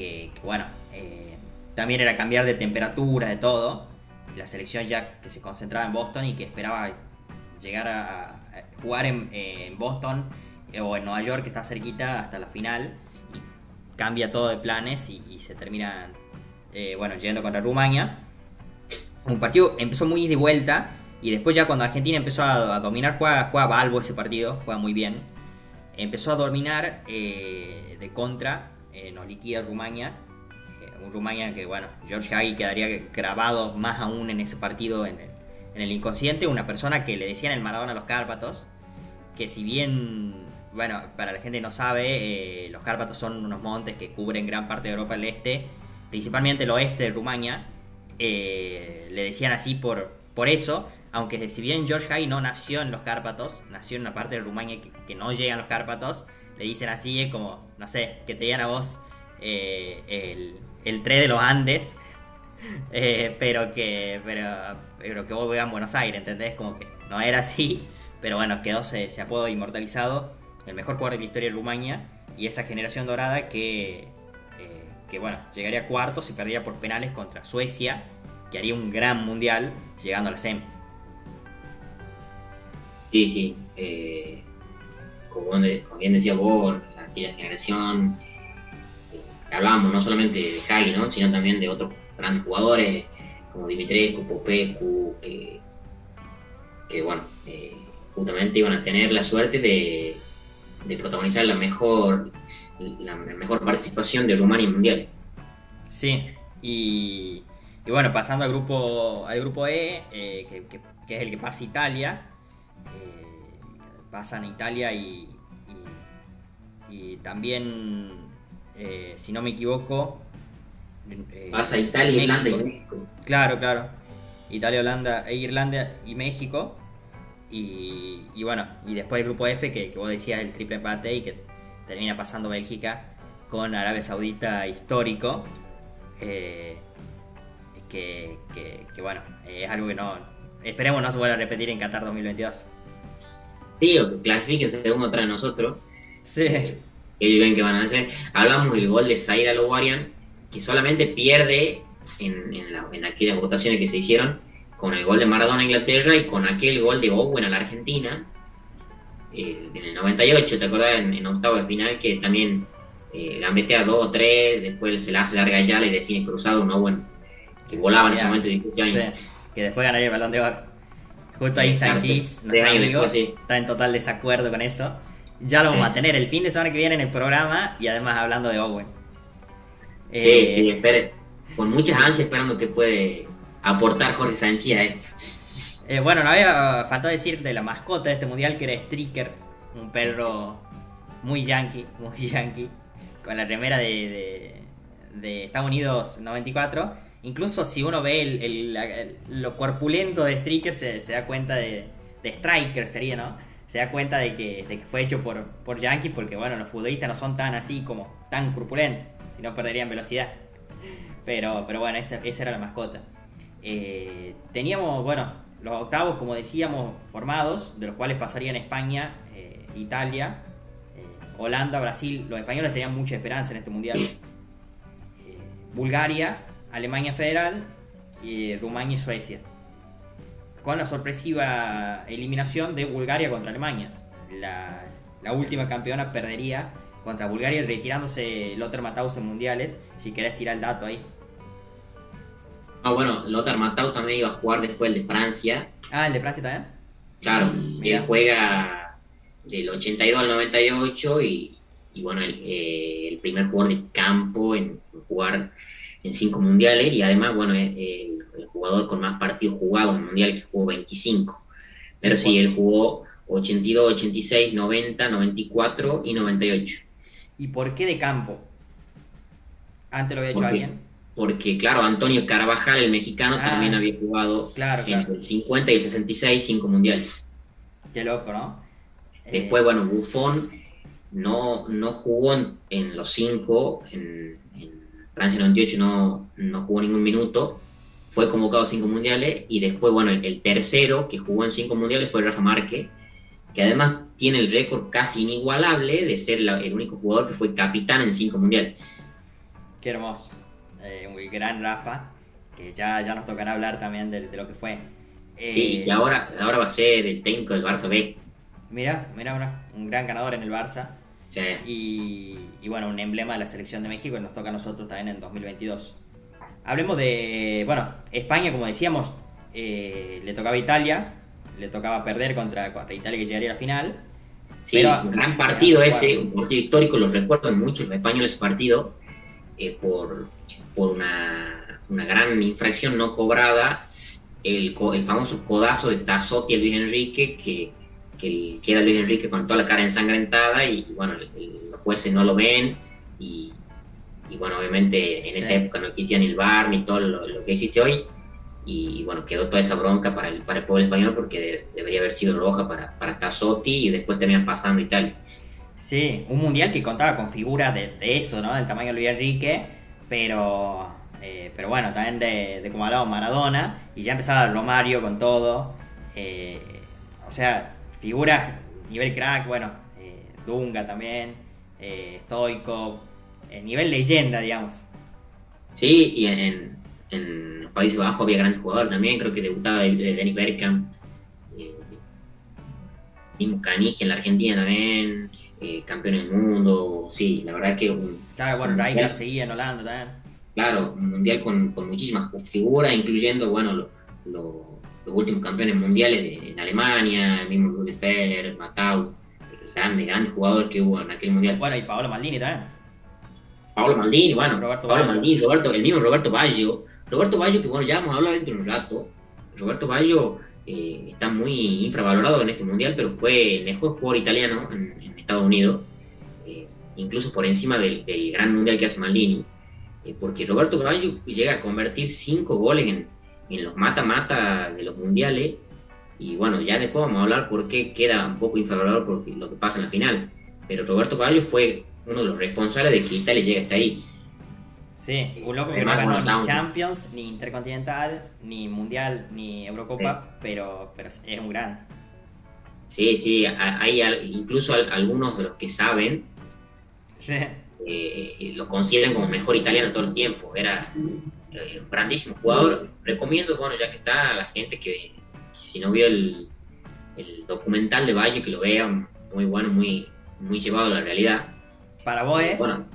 que, que bueno, eh, también era cambiar de temperatura, de todo. La selección ya que se concentraba en Boston y que esperaba llegar a, jugar en, Boston eh, o en Nueva York, que está cerquita, hasta la final. Y cambia todo de planes y, se termina, eh, bueno, llegando contra Rumania. Un partido empezó muy de vuelta y después ya cuando Argentina empezó a, a dominar, juega, juega Balbo ese partido, juega muy bien. Empezó a dominar eh, de contra eh, nos liquida Rumania. Eh, un Rumania que, bueno, George Hagi quedaría grabado más aún en ese partido en el, en el, inconsciente. Una persona que le decían el Maradona a los Cárpatos, que si bien bueno, para la gente que no sabe, eh, los Cárpatos son unos montes que cubren gran parte de Europa del Este, principalmente el oeste de Rumania. Eh, le decían así por, por eso, aunque si bien George Hay no nació en los Cárpatos, nació en una parte de Rumania que, no llegan los Cárpatos, le dicen así, es como, no sé, que te digan a vos eh, el, el de los Andes, [laughs] pero que pero, pero que vos veas en Buenos Aires, ¿entendés? Como que no era así, [laughs] pero bueno, quedó ese, ese apodo inmortalizado el mejor jugador de la historia de Rumania y esa generación dorada que, eh, que bueno, llegaría a cuartos y por penales contra Suecia, que haría un gran mundial llegando a la semi. Sí, sí. Eh, como, bien decía vos, aquella generación, eh, hablábamos no solamente de Hagi, ¿no? sino también de otros grandes jugadores como Dimitrescu, Popescu, que, que bueno, justamente iban a tener la suerte de, protagonizar la mejor, la mejor participación de Rumania en Mundial. Sí, y, y, bueno, pasando al grupo, al grupo E, eh, que, es el que pasa Italia, eh, pasan Italia y, y, también, eh, si no me equivoco, pasa Italia, Irlanda y México. Claro, claro. Italia, Holanda, e Irlanda y México. Y, bueno, y después el grupo F, que, vos decías el triple empate y que termina pasando Bélgica con Arabia Saudita histórico. Eh, que, bueno, es algo que no. Esperemos no se vuelva a repetir en Qatar 2022. Sí, o que clasifiquen segundo atrás de nosotros. Sí. ellos ven que van a hacer. Hablamos del gol de Zaire Lowarian, que solamente pierde en, en aquellas votaciones que se hicieron con el gol de Maradona a Inglaterra y con aquel gol de Owen a la Argentina eh, en el 98, ¿te acuerdas? En, octavo de final que también eh, la mete a 2 o 3, después se la hace larga ya y define cruzado un Owen que volaba en ese momento de sí, que después ganaría el balón de oro. Justo ahí Sánchez, está en total desacuerdo con eso. Ya lo vamos a tener el fin de semana que viene en el programa y además hablando de Owen. Sí, eh, sí, espere. Con muchas ansias esperando que puede aportar Jorge Sánchez a esto. Eh, bueno, no había faltado decir de la mascota de este mundial que era Stricker, un perro muy yankee, muy [laughs] yankee, con la remera de, de, Estados Unidos 94. Incluso si uno ve el, lo corpulento de Stricker, se, da cuenta de, de Striker, sería, ¿no? Se da cuenta de que, de que fue hecho por, por Yankee, porque bueno, los futbolistas no son tan así como tan corpulentos, si no perderían velocidad. Pero, pero bueno, esa, esa era la mascota. Eh, teníamos, bueno, los octavos, como decíamos, formados, de los cuales pasarían España, eh, Italia, eh, Holanda, Brasil. Los españoles tenían mucha esperanza en este mundial. Bulgaria, Alemania Federal, Rumania y Suecia. Con la sorpresiva eliminación de Bulgaria contra Alemania. La, la última campeona perdería contra Bulgaria retirándose Lothar Matthaus en mundiales. Si querés tirar el dato ahí. Ah, bueno, Lothar Matthaus también iba a jugar después el de Francia. Ah, el de Francia también. Claro, mm, él juega del 82 al 98 y, y bueno, el, eh, el, primer jugador de campo en jugar en cinco mundiales y además, bueno, el, el jugador con más partidos jugados en mundiales que jugó 25. Pero sí, él jugó 82, 86, 90, 94 y 98. ¿Y por qué de campo? Antes lo había hecho alguien porque claro, Antonio Carvajal, el mexicano, ah, también había jugado entre el 50 y el 66 cinco mundiales. Qué loco, ¿no? Después, bueno, Buffon no, no jugó en, los cinco, en, Francia 98 no, no jugó ningún minuto, fue convocado a cinco mundiales y después, bueno, el, tercero que jugó en cinco mundiales fue Rafa Márquez, que además tiene el récord casi inigualable de ser el único jugador que fue capitán en cinco mundiales. Qué hermoso eh, un gran Rafa, que ya, ya nos tocará hablar también de, lo que fue. sí, y eh, ahora, ahora va a ser el técnico del Barça B. Mira, mira, un gran ganador en el Barça. Sí. Y, bueno, un emblema de la selección de México que nos toca a nosotros también en 2022. Hablemos de, bueno, España, como decíamos, eh, le tocaba a Italia, le tocaba perder contra, contra Italia que llegaría a la final. Sí, un gran partido ese, un partido histórico, lo recuerdo mucho los españoles partido, por, por una, una, gran infracción no cobrada, el, el famoso codazo de Tazotti a Luis Enrique, que, que queda Luis Enrique con toda la cara ensangrentada y, bueno, los jueces no lo ven y, bueno, obviamente en esa época no existía ni el bar ni todo lo, que existe hoy y bueno, quedó toda esa bronca para el, para el pueblo español porque debería haber sido roja para, para Casotti y después terminan pasando Italia. Sí, un mundial que contaba con figuras de, eso, ¿no? Del tamaño de Luis Enrique, pero, eh, pero bueno, también de, de como hablaba Maradona, y ya empezaba Romario con todo. Eh, o sea, figuras nivel crack, bueno, eh, Dunga también, eh, Stoico, nivel leyenda, digamos. Sí, y en, en, los Países Bajos había grandes jugadores también, creo que debutaba Dennis Bergkamp, mismo Canige en la Argentina también, campeón del mundo, sí, la verdad que... Un, claro, bueno, Rijkaard seguía en Holanda también. Claro, un mundial con, con muchísimas figuras, incluyendo, bueno, lo los últimos campeones mundiales en Alemania, el mismo Rudi Feller, Matau, grandes, grandes jugadores que hubo en aquel mundial. Bueno, y Paolo Maldini también. Paolo Maldini, bueno, Roberto Paolo Maldini, Roberto, el mismo Roberto Baggio. Roberto Baggio, que bueno, ya vamos a hablar dentro de un rato. Roberto Baggio eh, está muy infravalorado en este mundial, pero fue el mejor jugador italiano en, Estados Unidos, eh, incluso por encima del, gran mundial que hace Maldini, eh, porque Roberto Baggio llega a convertir cinco goles en en los mata-mata de los mundiales. Y bueno, ya después vamos a hablar por qué queda un poco inferior por lo que pasa en la final. Pero Roberto Caballo fue uno de los responsables de que Italia llegue hasta ahí. Sí, un loco que no ganó ni Champions, ni Intercontinental, ni Mundial, ni Eurocopa, pero, pero es un gran. Sí, sí, hay incluso algunos de los que saben eh, lo consideran como mejor italiano todo el tiempo. Era eh, grandísimo jugador. Recomiendo, bueno, ya que está la gente que, si no vio el, documental de Valle, que lo vea, muy bueno, muy, muy llevado a la realidad. ¿Para vos es? Bueno,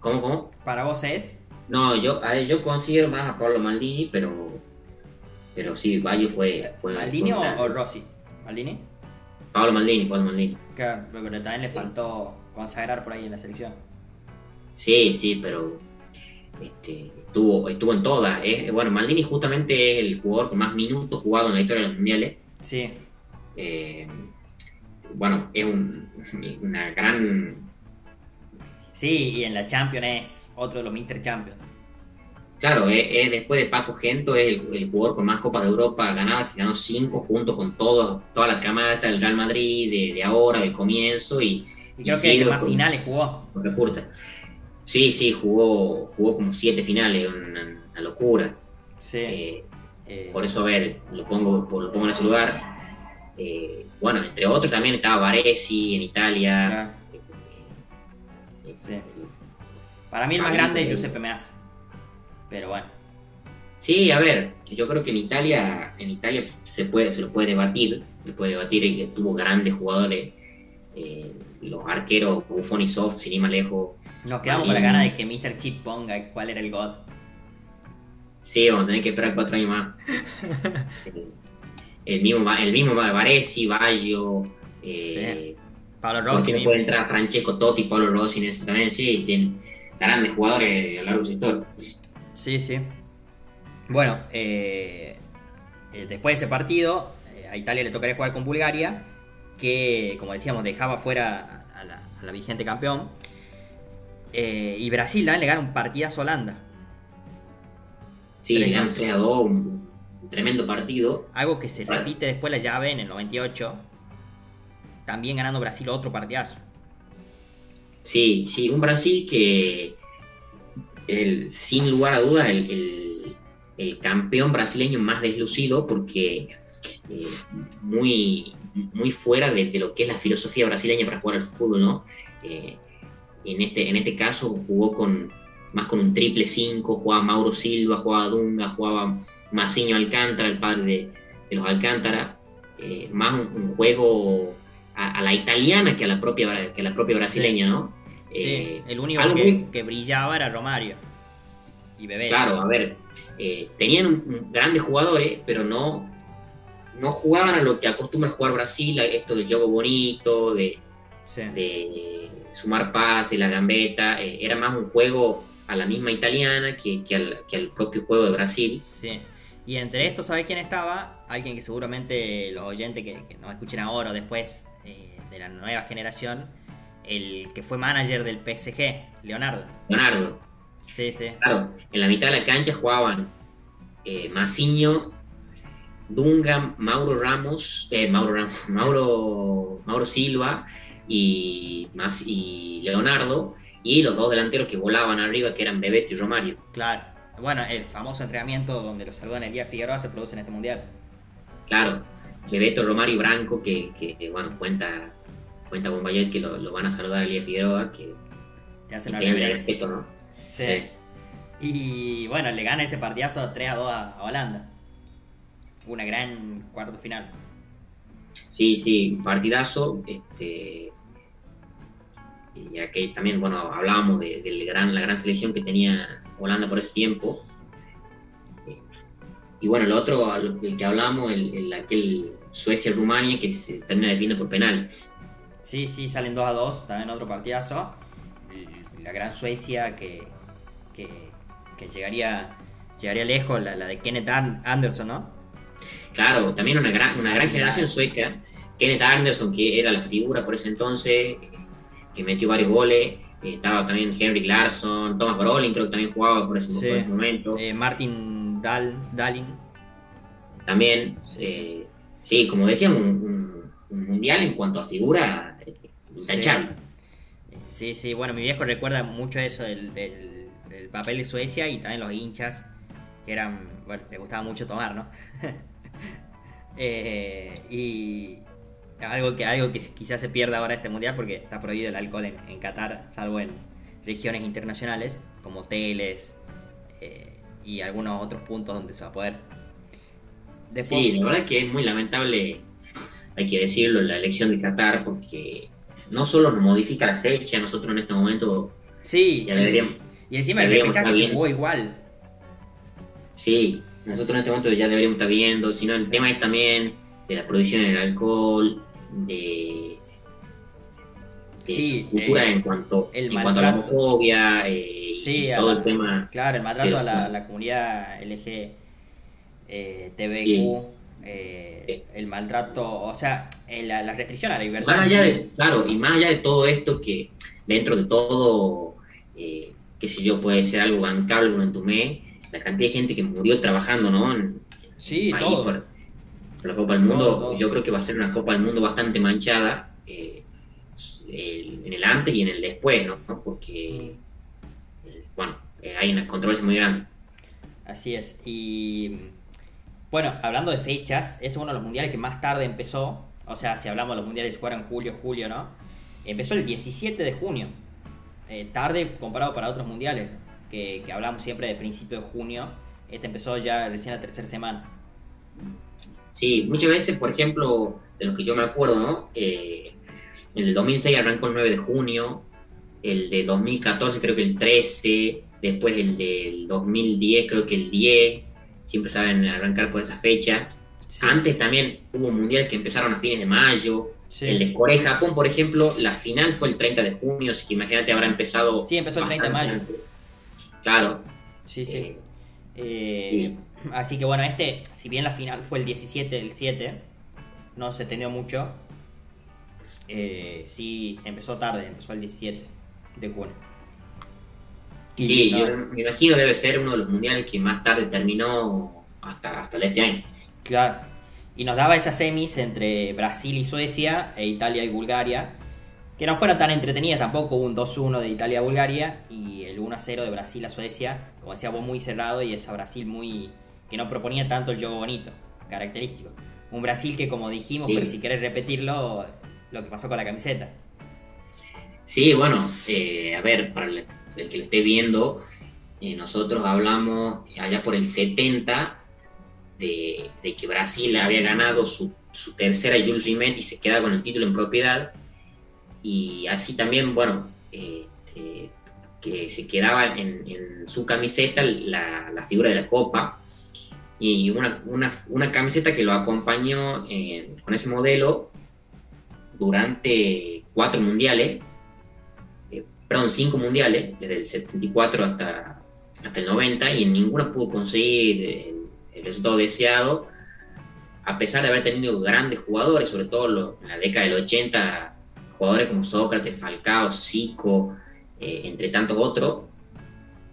¿Cómo, cómo? ¿Para vos es? No, yo, yo considero más a Pablo Maldini, pero, pero sí, Valle fue... fue ¿Maldini o, Rossi? ¿Maldini? Pablo Maldini, Pablo Maldini. Claro, pero también le faltó consagrar por ahí en la selección. Sí, sí, pero este, estuvo, estuvo en todas. bueno, Maldini justamente es el jugador con más minutos jugados en la historia de los mundiales. Sí. Eh, bueno, es [laughs] una gran. Sí, y en la Champions es otro de los Mr. Champions. Claro, es, después de Paco Gento, es el, jugador con más Copas de Europa ganadas, que ganó cinco junto con todo, toda la camada del Real Madrid, de, ahora, del comienzo. Y, creo que, más finales jugó. Sí, sí, jugó, jugó como siete finales, una, locura. Sí. Eh, eh. Por eso, a ver, lo pongo, lo pongo en ese lugar. Eh, bueno, entre otros también estaba Varesi en Italia. sí. Para mí el más grande es Giuseppe Meazza. Pero bueno. Sí, a ver, yo creo que en Italia, en Italia se puede, se lo puede debatir, se puede debatir y tuvo grandes jugadores, los arqueros Buffon y Soft, sin ir más lejos, nos quedamos con la gana de que Mr. Chip ponga cuál era el God. Sí, vamos a tener que esperar cuatro años más. [laughs] el mismo, el mismo Varesi, Baggio. Eh, Pablo Rossi. no puede entrar Francesco Totti, Pablo Rossi en ese también, sí, tienen grandes jugadores a lo largo del sector. Sí, sí. Bueno, eh, eh, después de ese partido, a Italia le tocaría jugar con Bulgaria, que, como decíamos, dejaba fuera a la, a la vigente campeón. Eh, y Brasil le gana un partidazo a Holanda. Sí, le han creado un tremendo partido. Algo que se repite después la llave en el 98. También ganando Brasil otro partidazo. Sí, sí, un Brasil que sin lugar a dudas el, campeón brasileño más deslucido porque eh, muy, muy fuera de, lo que es la filosofía brasileña para jugar al fútbol, ¿no? Eh, en este, en este caso jugó con más con un triple 5, jugaba Mauro Silva, jugaba Dunga, jugaba Masinho Alcántara, el padre de, los Alcántara, eh, más un, juego a, la italiana que a la propia, que la propia brasileña, ¿no? Sí, eh, el único que, brillaba era Romario y Bebé. Claro, a ver, eh, tenían grandes jugadores, pero no, no jugaban a lo que acostumbra jugar Brasil, esto del juego bonito, de, de sumar paz y la gambeta, eh, era más un juego a la misma italiana que, que, al, propio juego de Brasil. Sí. Y entre estos, ¿sabes quién estaba? Alguien que seguramente los oyentes que, que nos escuchen ahora o después eh, de la nueva generación, el que fue manager del PSG, Leonardo. Leonardo. Sí, sí. Claro, en la mitad de la cancha jugaban eh, Dunga, Mauro Ramos, eh, Mauro Ramos, [laughs] Mauro, Mauro Silva y, Mas- y Leonardo, y los dos delanteros que volaban arriba, que eran Bebeto y Romario. Claro. Bueno, el famoso entrenamiento donde lo saludan Elías Figueroa se produce en este mundial. Claro, Bebeto, Romario y Branco, que, que, bueno, cuenta, cuenta Bombayet que lo, lo van a saludar a Elías Figueroa, que, que una tiene reverencia. respeto, ¿no? Sí. Sí. Y bueno, le gana ese partidazo 3 a 2 a, a Holanda. Una gran cuarto final. Sí, sí, partidazo. Este, y aquí también, bueno, hablábamos de, gran, la gran selección que tenía Holanda por ese tiempo. Eh, Y bueno, el otro, el que hablamos, el, el- aquel Suecia-Rumania que se termina definiendo por penal. Sí, sí, salen 2 a 2, también otro partidazo. La gran Suecia que, que, que llegaría, llegaría lejos, la, la de Kenneth An- Anderson, ¿no? Claro, también una gran, una gran generación sueca. Kenneth Anderson, que era la figura por ese entonces, que metió varios goles. Eh, estaba también Henrik Larsson, Thomas Brolin, creo que también jugaba por ese, Sí. por ese momento. Eh, Martin Dal, Dalin. También, Sí, eh, sí, como decíamos, un, un- un mundial en cuanto a figura intachable. Sí, sí, bueno, mi viejo recuerda mucho eso del, del- del papel de Suecia y también los hinchas, que eran, bueno, le gustaba mucho tomar, ¿no? [laughs] Y algo que, algo que quizás se pierda ahora este mundial porque está prohibido el alcohol en, en Qatar, salvo en regiones internacionales, como hoteles eh, y algunos otros puntos donde se va a poder. Después- Sí, la verdad que es muy lamentable, hay que decirlo, la elección de Qatar, porque no solo nos modifica la fecha, nosotros en este momento, sí, Ya y- deberíamos- y, encima el repechaje se jugó igual. sí, nosotros en este momento ya deberíamos estar viendo, sino el Sí. tema es también de la prohibición del alcohol, de, de Sí, su cultura eh, en cuanto, el en cuanto a la homofobia, eh, Sí, y a todo la- el tema. Claro, el maltrato a la, la comunidad LG, eh, eh, Sí. el maltrato, o sea, la, la restricción a la libertad. Más allá de, claro, y más allá de todo esto que dentro de todo, qué sé yo, puede ser algo bancable durante un mes, la cantidad de gente que murió trabajando, ¿no? En, Sí, país todo. por la Copa del Mundo, Todo, todo. yo creo que va a ser una Copa del Mundo bastante manchada eh, el- en el antes y en el después, ¿no? Porque, eh, bueno, eh, hay una controversia muy grande. Así es. Y bueno, hablando de fechas, este es uno de los mundiales que más tarde empezó. O sea, si hablamos de los mundiales que fueron en julio, julio, ¿no? Empezó el 17 de junio. Tarde comparado para otros mundiales, que, que hablamos siempre de principio de junio. Este empezó ya recién la tercera semana. Sí, muchas veces, por ejemplo, de los que yo me acuerdo, ¿no? Eh, el 2006 arrancó el 9 de junio, el de 2014 creo que el 13, después el del 2010 creo que el 10, siempre saben arrancar por esa fecha. Sí. Antes también hubo mundiales que empezaron a fines de mayo, Sí. el de Corea y Japón, por ejemplo, la final fue el 30 de junio, así que imagínate habrá empezado... Sí, empezó el 30 de mayo. antes. Claro. Sí, sí. eh, Eh, Así que bueno, este, si bien la final fue el 17 del 7, no se tendió mucho. eh, sí, empezó tarde, empezó el 17 de junio. Y Sí, no, yo me imagino debe ser uno de los mundiales que más tarde terminó hasta, hasta este año. Claro. Y nos daba esas semis entre Brasil y Suecia e Italia y Bulgaria. Que no fueron tan entretenidas tampoco. Hubo un 2-1 de Italia a Bulgaria y el 1-0 de Brasil a Suecia. Como decía vos, muy cerrado y esa Brasil muy. Que no proponía tanto el juego bonito, característico. Un Brasil que, como dijimos, Sí. pero si querés repetirlo, lo que pasó con la camiseta. Sí, bueno, eh, a ver, para el, el que lo esté viendo, eh, nosotros hablamos allá por el 70 de, de que Brasil había ganado su, su tercera Jules Rimet y se queda con el título en propiedad. Y así también, bueno, eh, que se quedaba en, en su camiseta la, la figura de la copa y una, una, una camiseta que lo acompañó eh, con ese modelo durante cuatro mundiales, eh, perdón, cinco mundiales, desde el 74 hasta, hasta el 90, y en ninguna pudo conseguir el, el resultado deseado, a pesar de haber tenido grandes jugadores, sobre todo en la década del 80, jugadores como Sócrates, Falcao, Zico, eh, entre tantos otros,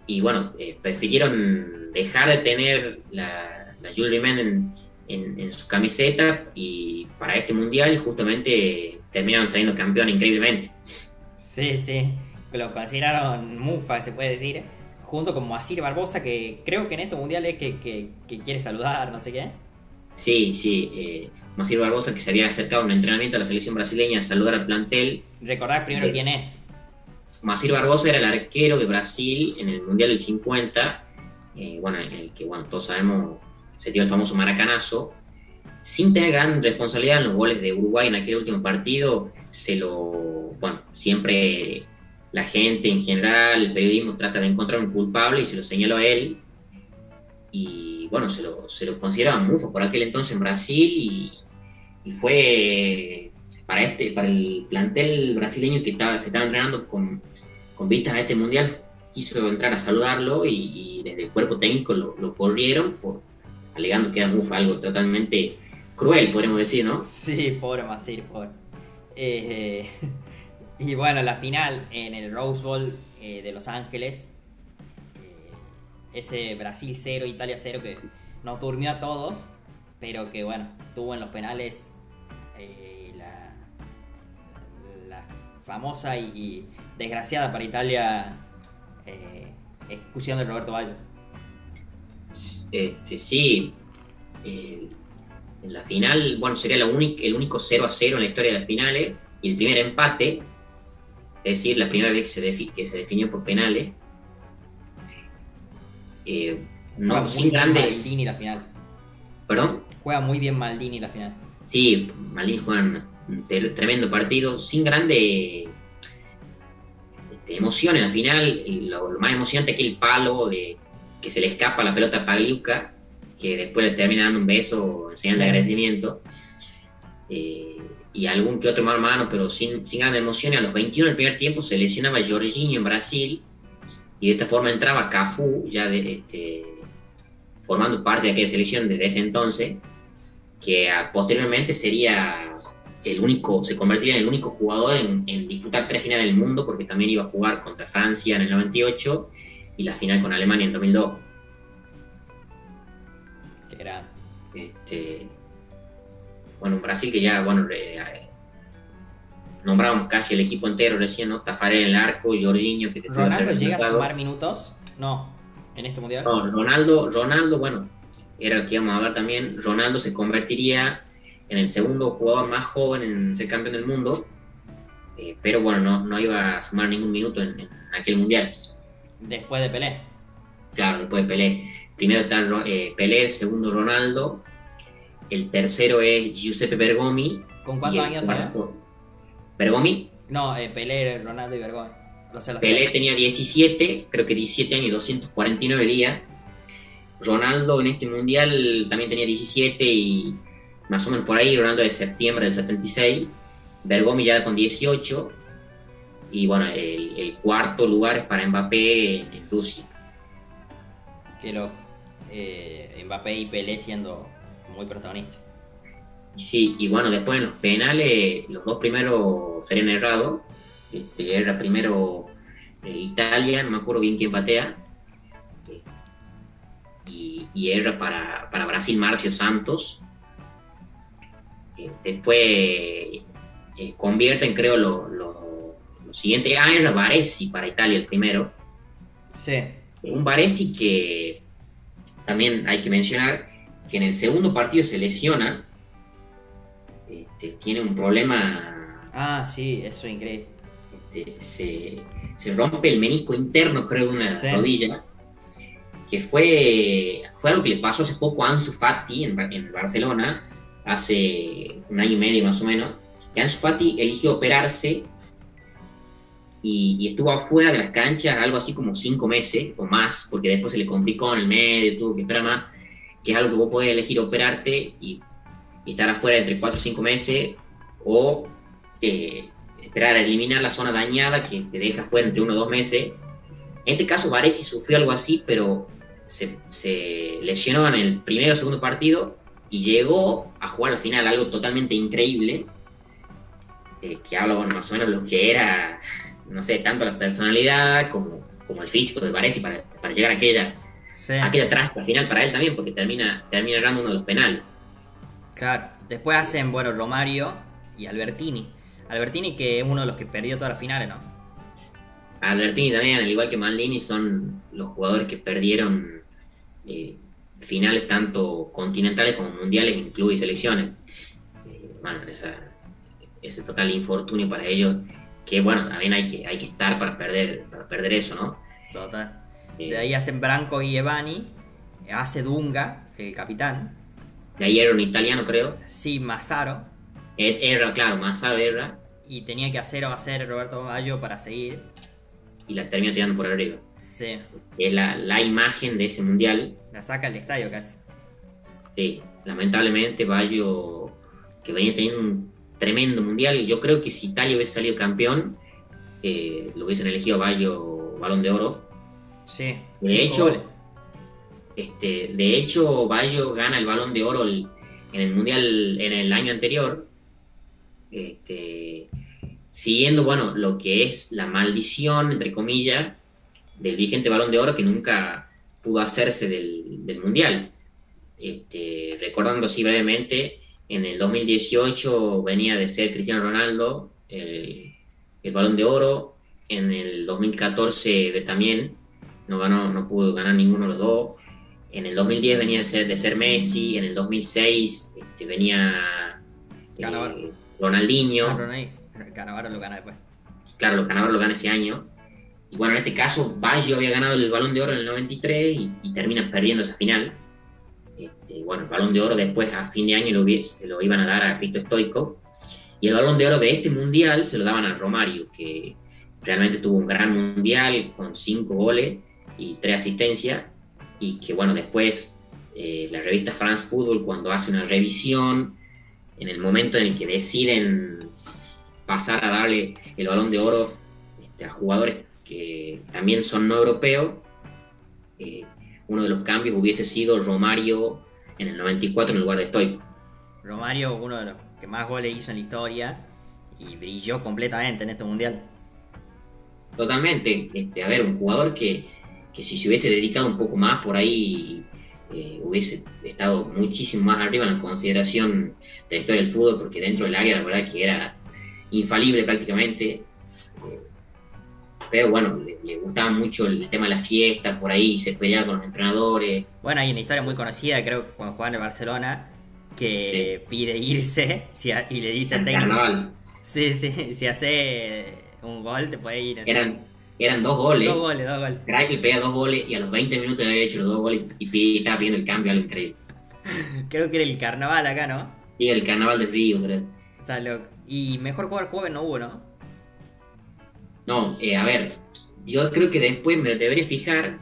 y bueno, eh, prefirieron dejar de tener la, la Jewelry Man en, su camiseta y para este mundial justamente terminaron saliendo campeón increíblemente. Sí, sí, lo consideraron mufa, se puede decir, junto con Moacir Barbosa, que creo que en este mundial es que, quiere saludar, no sé qué. Sí, sí, eh, Barbosa que se había acercado en un entrenamiento a la selección brasileña a saludar al plantel. Recordar primero eh, quién es. Masir Barbosa era el arquero de Brasil en el Mundial del 50, eh, bueno, en el que bueno, todos sabemos se dio el famoso maracanazo, sin tener gran responsabilidad en los goles de Uruguay en aquel último partido, se lo, bueno, siempre la gente en general, el periodismo trata de encontrar un culpable y se lo señaló a él, y bueno, se lo, se lo consideraba mufo por aquel entonces en Brasil y, y fue para este para el plantel brasileño que estaba, se estaba entrenando con con vistas a este mundial, quiso entrar a saludarlo y, desde el cuerpo técnico lo, corrieron, por, alegando que era algo totalmente cruel, podríamos decir, ¿no? Sí, pobre Masir, pobre. Eh, [laughs] y bueno, la final en el Rose Bowl eh, de Los Ángeles, eh, ese Brasil 0, Italia 0 que nos durmió a todos, pero que bueno, tuvo en los penales la, la, famosa y desgraciada para Italia eh, de Roberto Baggio. Este, sí, en la final, bueno, sería la el único 0 a 0 en la historia de las finales y el primer empate, es decir, la primera vez que se, que se definió por penales. Eh, no, sin grande. Maldini la final. ¿Perdón? Juega muy bien Maldini la final. Sí, Maldini juega un tremendo partido, sin grande emoción en la final. Lo, más emocionante es que el palo de que se le escapa la pelota a Pagliuca, que después le termina dando un beso en señal de agradecimiento. Eh, y algún que otro mal mano, pero sin, sin gran emoción. Y a los 21 del primer tiempo se lesionaba Jorginho en Brasil. Y de esta forma entraba Cafú, ya de, este, formando parte de aquella selección desde ese entonces, que posteriormente sería el único, se convertiría en el único jugador en, disputar tres finales del mundo, porque también iba a jugar contra Francia en el 98 y la final con Alemania en 2002. Qué grande. Este, bueno, un Brasil que ya, bueno, eh, nombramos casi el equipo entero recién, ¿no? Tafarel en el arco, Jorginho, que te ¿Ronaldo llega a sumar minutos? No, en este mundial. No, Ronaldo, Ronaldo, bueno, era el que íbamos a hablar también. Ronaldo se convertiría en el segundo jugador más joven en ser campeón del mundo, eh, pero bueno, no, no, iba a sumar ningún minuto en, aquel mundial. Después de Pelé. Claro, después de Pelé. Primero está eh, Pelé, el segundo Ronaldo, el tercero es Giuseppe Bergomi. ¿Con cuántos años era? ¿Bergomi? No, eh, Pelé, Ronaldo y Bergomi. Pelé tenía 17, creo que 17 años y 249 días. Ronaldo en este mundial también tenía 17 y más o menos por ahí, Ronaldo de septiembre del 76, Bergomi ya con 18, y bueno, el, cuarto lugar es para Mbappé en, Rusia. Qué loco. Eh, Mbappé y Pelé siendo muy protagonistas. Sí, y bueno, después en los penales, los dos primeros serían errados. Este, era primero eh, Italia, no me acuerdo bien quién patea. y, y, era para, para Brasil Marcio Santos después eh, convierten, creo, lo, lo, siguiente. Ah, era Varesi para Italia el primero. Sí. Un Varesi que también hay que mencionar que en el segundo partido se lesiona. Este, tiene un problema. Ah, sí, eso es increíble. Este, se, rompe el menisco interno, creo, de una rodilla. Que fue, fue algo que le pasó hace poco a Ansu Fati en, en Barcelona hace un año y medio más o menos, que Ansu Fati eligió operarse y, estuvo afuera de la cancha algo así como cinco meses o más, porque después se le complicó en el medio, tuvo que esperar más, que es algo que vos podés elegir operarte y, estar afuera entre cuatro o cinco meses o eh, esperar a eliminar la zona dañada que te deja fuera entre uno o dos meses. En este caso Varesi sufrió algo así, pero se, se lesionó en el primero o segundo partido y llegó a jugar al final algo totalmente increíble, eh, que habla bueno, más o menos lo que era, no sé, tanto la personalidad como, como el físico de Varese para, para llegar a aquella, Sí. aquella final para él también, porque termina, termina errando uno de los penales. Claro. Después hacen, bueno, Romario y Albertini. Albertini que es uno de los que perdió todas las finales, ¿no? Albertini también, al igual que Maldini, son los jugadores que perdieron eh, finales tanto continentales como mundiales, incluye selecciones. Eh, bueno, esa- ese total infortunio para ellos, que bueno, también hay que, hay que estar para perder, para perder eso, ¿no? Total. Eh, De ahí hacen Branco y Evani. Hace Dunga, el capitán. de ahí era un italiano, creo. Sí, Massaro. Er- Erra, claro, Massa Erra, Y tenía que hacer o hacer Roberto Baggio para seguir. y la termina tirando por arriba. Sí. Es la, la imagen de ese mundial. La saca el estadio casi. Sí, lamentablemente Baggio, que venía teniendo un tremendo mundial, yo creo que si Italia hubiese salido campeón, eh, lo hubiesen elegido Baggio Balón de Oro. Sí. De hecho, este, de hecho, Baggio gana el Balón de Oro el- en el mundial en el año anterior, este, siguiendo, bueno, lo que es la maldición, entre comillas, del vigente Balón de Oro que nunca pudo hacerse del, del mundial. Este, recordando así brevemente, en el 2018 venía de ser Cristiano Ronaldo el, el Balón de Oro, en el 2014 de- también no ganó, no pudo ganar ninguno de los dos. En el 2010 venía de ser, de ser Messi, en el 2006 este, venía eh, Cannavaro. Ronaldinho, Ah, lo gana después. claro, los ganadores lo gana ese año. Y bueno, en este caso, Baggio había ganado el Balón de Oro en el 93 y, y termina perdiendo esa final. Este, bueno, el Balón de Oro después a fin de año lo, se lo iban a dar a Cristo Stoico. Y el Balón de Oro de este mundial se lo daban a Romario, que realmente tuvo un gran mundial con cinco goles y tres asistencias. Y que bueno, después eh, la revista France Football, cuando hace una revisión, en el momento en el que deciden pasar a darle el balón de oro este, a jugadores que también son no europeos, eh, uno de los cambios hubiese sido Romario en el 94 en lugar de Stoico. Romario, uno de los que más goles hizo en la historia. Y brilló completamente en este mundial. Totalmente, este, a ver, un jugador que, que si se hubiese dedicado un poco más por ahí eh, hubiese estado muchísimo más arriba en la consideración de la historia del fútbol, porque dentro del área la verdad que era infalible prácticamente. Pero bueno, le, le gustaba mucho el tema de la fiesta, por ahí se peleaba con los entrenadores. Bueno, hay una historia muy conocida, creo cuando jugaba en el Barcelona, que pide irse [laughs] si a- y le dice al técnico. carnaval. Sí, sí, [laughs] si hace un gol te puede ir. así. Eran, eran dos goles. dos goles, dos goles. Greifel pega dos goles y a los 20 minutos había hecho los dos goles y estaba pidiendo el cambio, algo increíble. [laughs] Creo que era el carnaval acá, ¿no? Y el carnaval de Río, creo. Está loco. Y mejor jugador joven no hubo, ¿no? No, eh, a ver, yo creo que después me debería fijar,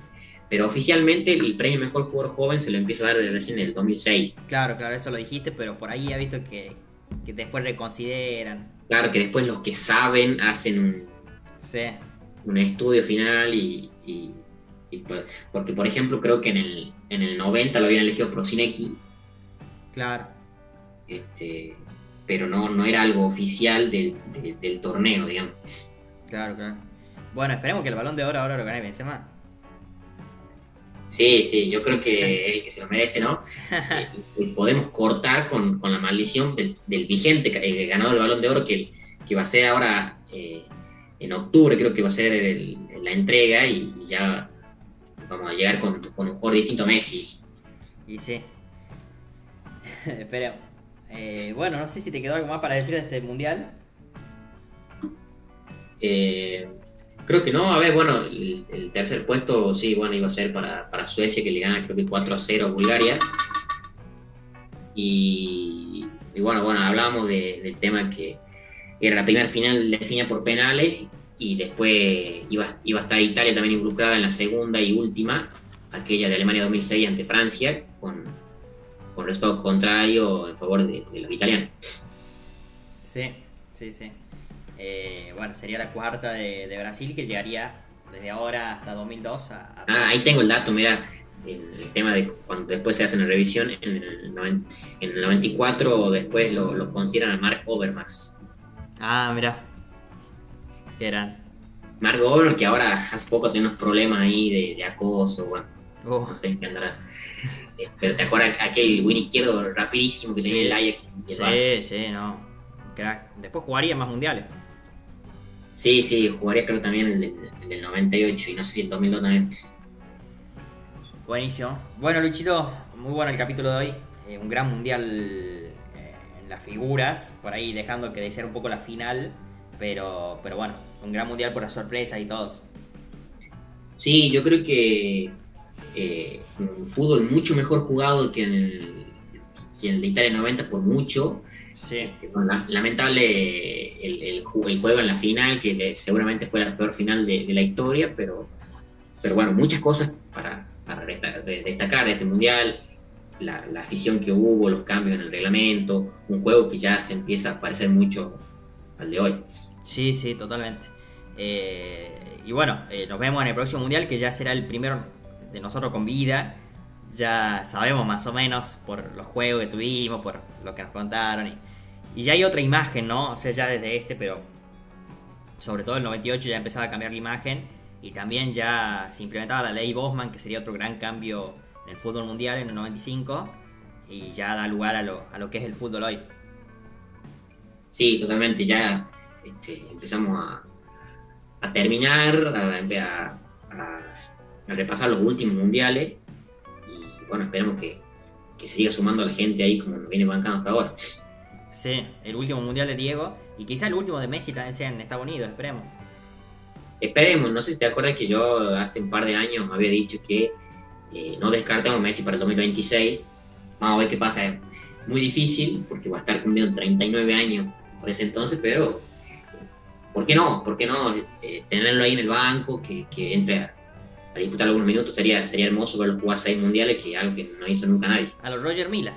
pero oficialmente el premio Mejor Jugador Joven se lo empiezo a dar desde recién en el 2006. Claro, claro, eso lo dijiste, pero por ahí he visto que, que después reconsideran. Claro que después los que saben hacen un, Sí, un estudio final y, y- y por- porque por ejemplo creo que en el, en el 90 lo habían elegido Prosinecki, claro. este, pero no, no era algo oficial del, del- del torneo, digamos. Claro, claro. Bueno, esperemos que el balón de oro ahora lo gane Benzema. Sí, sí, yo creo que el que se lo merece, ¿no? [laughs] Eh, y podemos cortar con, con la maldición del, del vigente eh, ganador del Balón de Oro que, que va a ser ahora eh, en octubre, creo que va a ser el- la entrega y, y ya vamos a llegar con, con un jugador distinto a Messi. Y sí. [laughs] Esperemos. Eh, bueno, no sé si te quedó algo más para decir de este mundial. Eh, creo que no, a ver, bueno, el, tercer puesto sí, bueno, iba a ser para, para Suecia que le gana creo que 4 a 0 a Bulgaria. Y, bueno, bueno, hablábamos de- del tema que era la primera final definida por penales y después iba, iba a estar Italia también involucrada en la segunda y última, aquella de Alemania 2006 ante Francia, con, con resultado contrario en favor de los italianos. Sí, sí, sí. Eh, bueno, sería la cuarta de, de Brasil que llegaría desde ahora hasta 2002 a... a- Ah, ahí tengo el dato, mira, el tema de cuando después se hacen la revisión, en el, en el 94 después lo, lo consideran a Mark Overmars. Ah, mira. ¿Qué eran? Mark Overmars, que ahora hace poco tiene unos problemas ahí de, de acoso, bueno, no sé en qué andará. Eh, Pero te acuerdas aquel win izquierdo rapidísimo que Sí. tenía el Ajax. sí, sí, no. Crack. Después jugaría más mundiales. Sí, sí, jugaría creo también el del, el del 98 y no sé si el 2002 también. Buenísimo. Bueno, Luchito, muy bueno el capítulo de hoy. Eh, un gran mundial eh, en las figuras, por ahí dejando que de ser un poco la final. Pero, pero bueno, un gran mundial por las sorpresas y todos. Sí, yo creo que eh, un fútbol mucho mejor jugado que en el, que en el de Italia 90 por mucho. Sí, la- lamentable el, el ju- el juego en la final, que seguramente fue la peor final de, de la historia, pero, pero bueno, muchas cosas para, destacar de este mundial. La, la afición que hubo, los cambios en el reglamento, un juego que ya se empieza a parecer mucho al de hoy. sí, sí, totalmente. Eh, y bueno, eh, nos vemos en el próximo mundial, que ya será el primero de nosotros con vida. Ya sabemos más o menos por los juegos que tuvimos, por lo que nos contaron. Y, y ya hay otra imagen, ¿no? O sea, ya desde este, pero sobre todo el 98 ya empezaba a cambiar la imagen. Y también ya se implementaba la ley Bosman, que sería otro gran cambio en el fútbol mundial en el 95. Y ya da lugar a lo, a lo que es el fútbol hoy. Sí, totalmente. Ya este, empezamos a, terminar, a, a- a- a repasar los últimos mundiales. Y bueno, esperemos que, que se siga sumando la gente ahí como nos viene bancando hasta ahora. Sí, el último mundial de Diego. Y quizá el último de Messi también sea en Estados Unidos, esperemos. Esperemos, no sé si te acuerdas que yo hace un par de años había dicho que eh, no descartamos Messi para el 2026. Vamos a ver qué pasa. Es muy difícil porque va a estar cumpliendo 39 años por ese entonces, pero ¿por qué no? ¿Por qué no? Eh, tenerlo ahí en el banco, que, que entre a, a disputar algunos minutos, sería, sería hermoso verlo jugar seis mundiales, que es algo que no hizo nunca nadie. A los Roger Mila.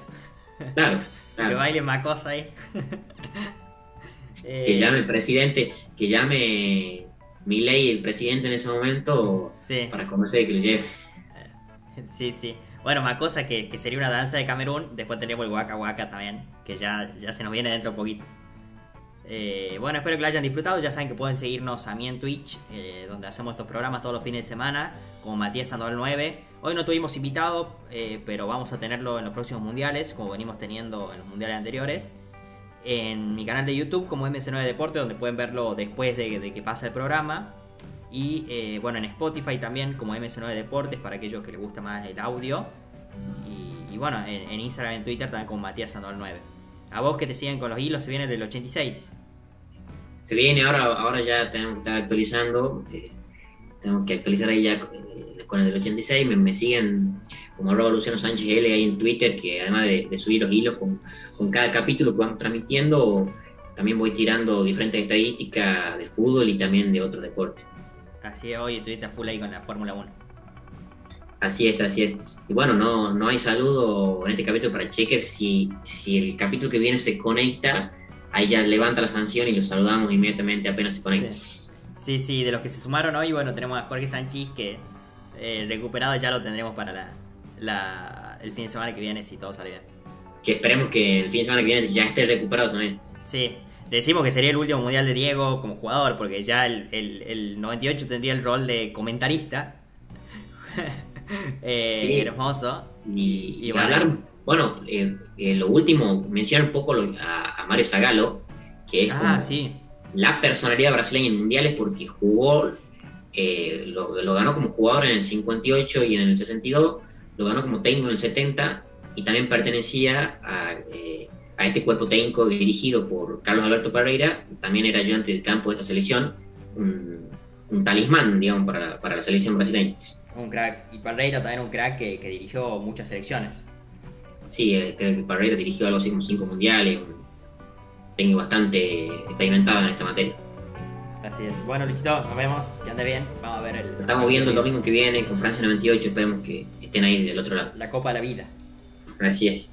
Claro, Que claro. baile más cosas ahí. [laughs] Que Eh, llame el presidente, que llame Milei, el presidente en ese momento, Sí, para convencer de que lo lleve. [laughs] sí, sí. Bueno, más cosa que, que sería una danza de Camerún. Después tenemos el Waka Waka también, que ya, ya se nos viene dentro un poquito. Eh, bueno, espero que lo hayan disfrutado. Ya saben que pueden seguirnos a mí en Twitch, eh, donde hacemos estos programas todos los fines de semana, como Matías Sandoval 9. Hoy no tuvimos invitado, eh, pero vamos a tenerlo en los próximos mundiales, como venimos teniendo en los mundiales anteriores. En mi canal de YouTube, como MC9 Deporte, donde pueden verlo después de, de que pase el programa. Y eh, bueno, en Spotify también, como MC9 Deportes, para aquellos que les gusta más el audio. Y, bueno, en, en Instagram y en Twitter también como Matías Sandoval 9. A vos que te siguen con los hilos, se viene del 86. Se viene, ahora, ahora ya tenemos que estar actualizando. eh, tenemos que actualizar ahí ya con el del 86. Me, me siguen como arroba Luciano Sánchez L ahí en Twitter, que además de, de subir los hilos con, con cada capítulo que vamos transmitiendo, también voy tirando diferentes estadísticas de fútbol y también de otros deportes. Así es, hoy estuviste full ahí con la Fórmula 1. Así es, así es. Y bueno, no, no hay saludo en este capítulo para Checker. Si, si el capítulo que viene se conecta, ahí ya levanta la sanción y lo saludamos inmediatamente apenas se conecta. Sí, sí, de los que se sumaron hoy, bueno, tenemos a Jorge Sánchez que eh, recuperado ya lo tendremos para la, la- el fin de semana que viene si todo sale bien. Que esperemos que el fin de semana que viene ya esté recuperado también. Sí, decimos que sería el último mundial de Diego como jugador, porque ya el, el- el 98 tendría el rol de comentarista. [laughs] Eh, Sí. Hermoso. Y, Y y bueno. hablar, bueno, eh, eh, lo último, mencionar un poco lo- a, a Mario Zagallo, que es Ah, como sí. la personalidad brasileña en mundiales porque jugó, eh, lo, lo ganó como jugador en el 58 y en el 62, lo ganó como técnico en el 70 y también pertenecía a, eh, a este cuerpo técnico dirigido por Carlos Alberto Pereira, también era ayudante de campo de esta selección, un, un talismán, digamos, para, para la selección brasileña. Un crack. Y Parreira también un crack que, que dirigió muchas selecciones. Sí, eh, creo que Pereira dirigió algo así como cinco mundiales, un técnico bastante experimentado en esta materia. Así es. Bueno, Luchito, nos vemos. Que ande bien. Vamos a ver el. Lo estamos viendo el domingo que viene con Francia 98, esperemos que estén ahí del otro lado. La Copa de la Vida. Así es.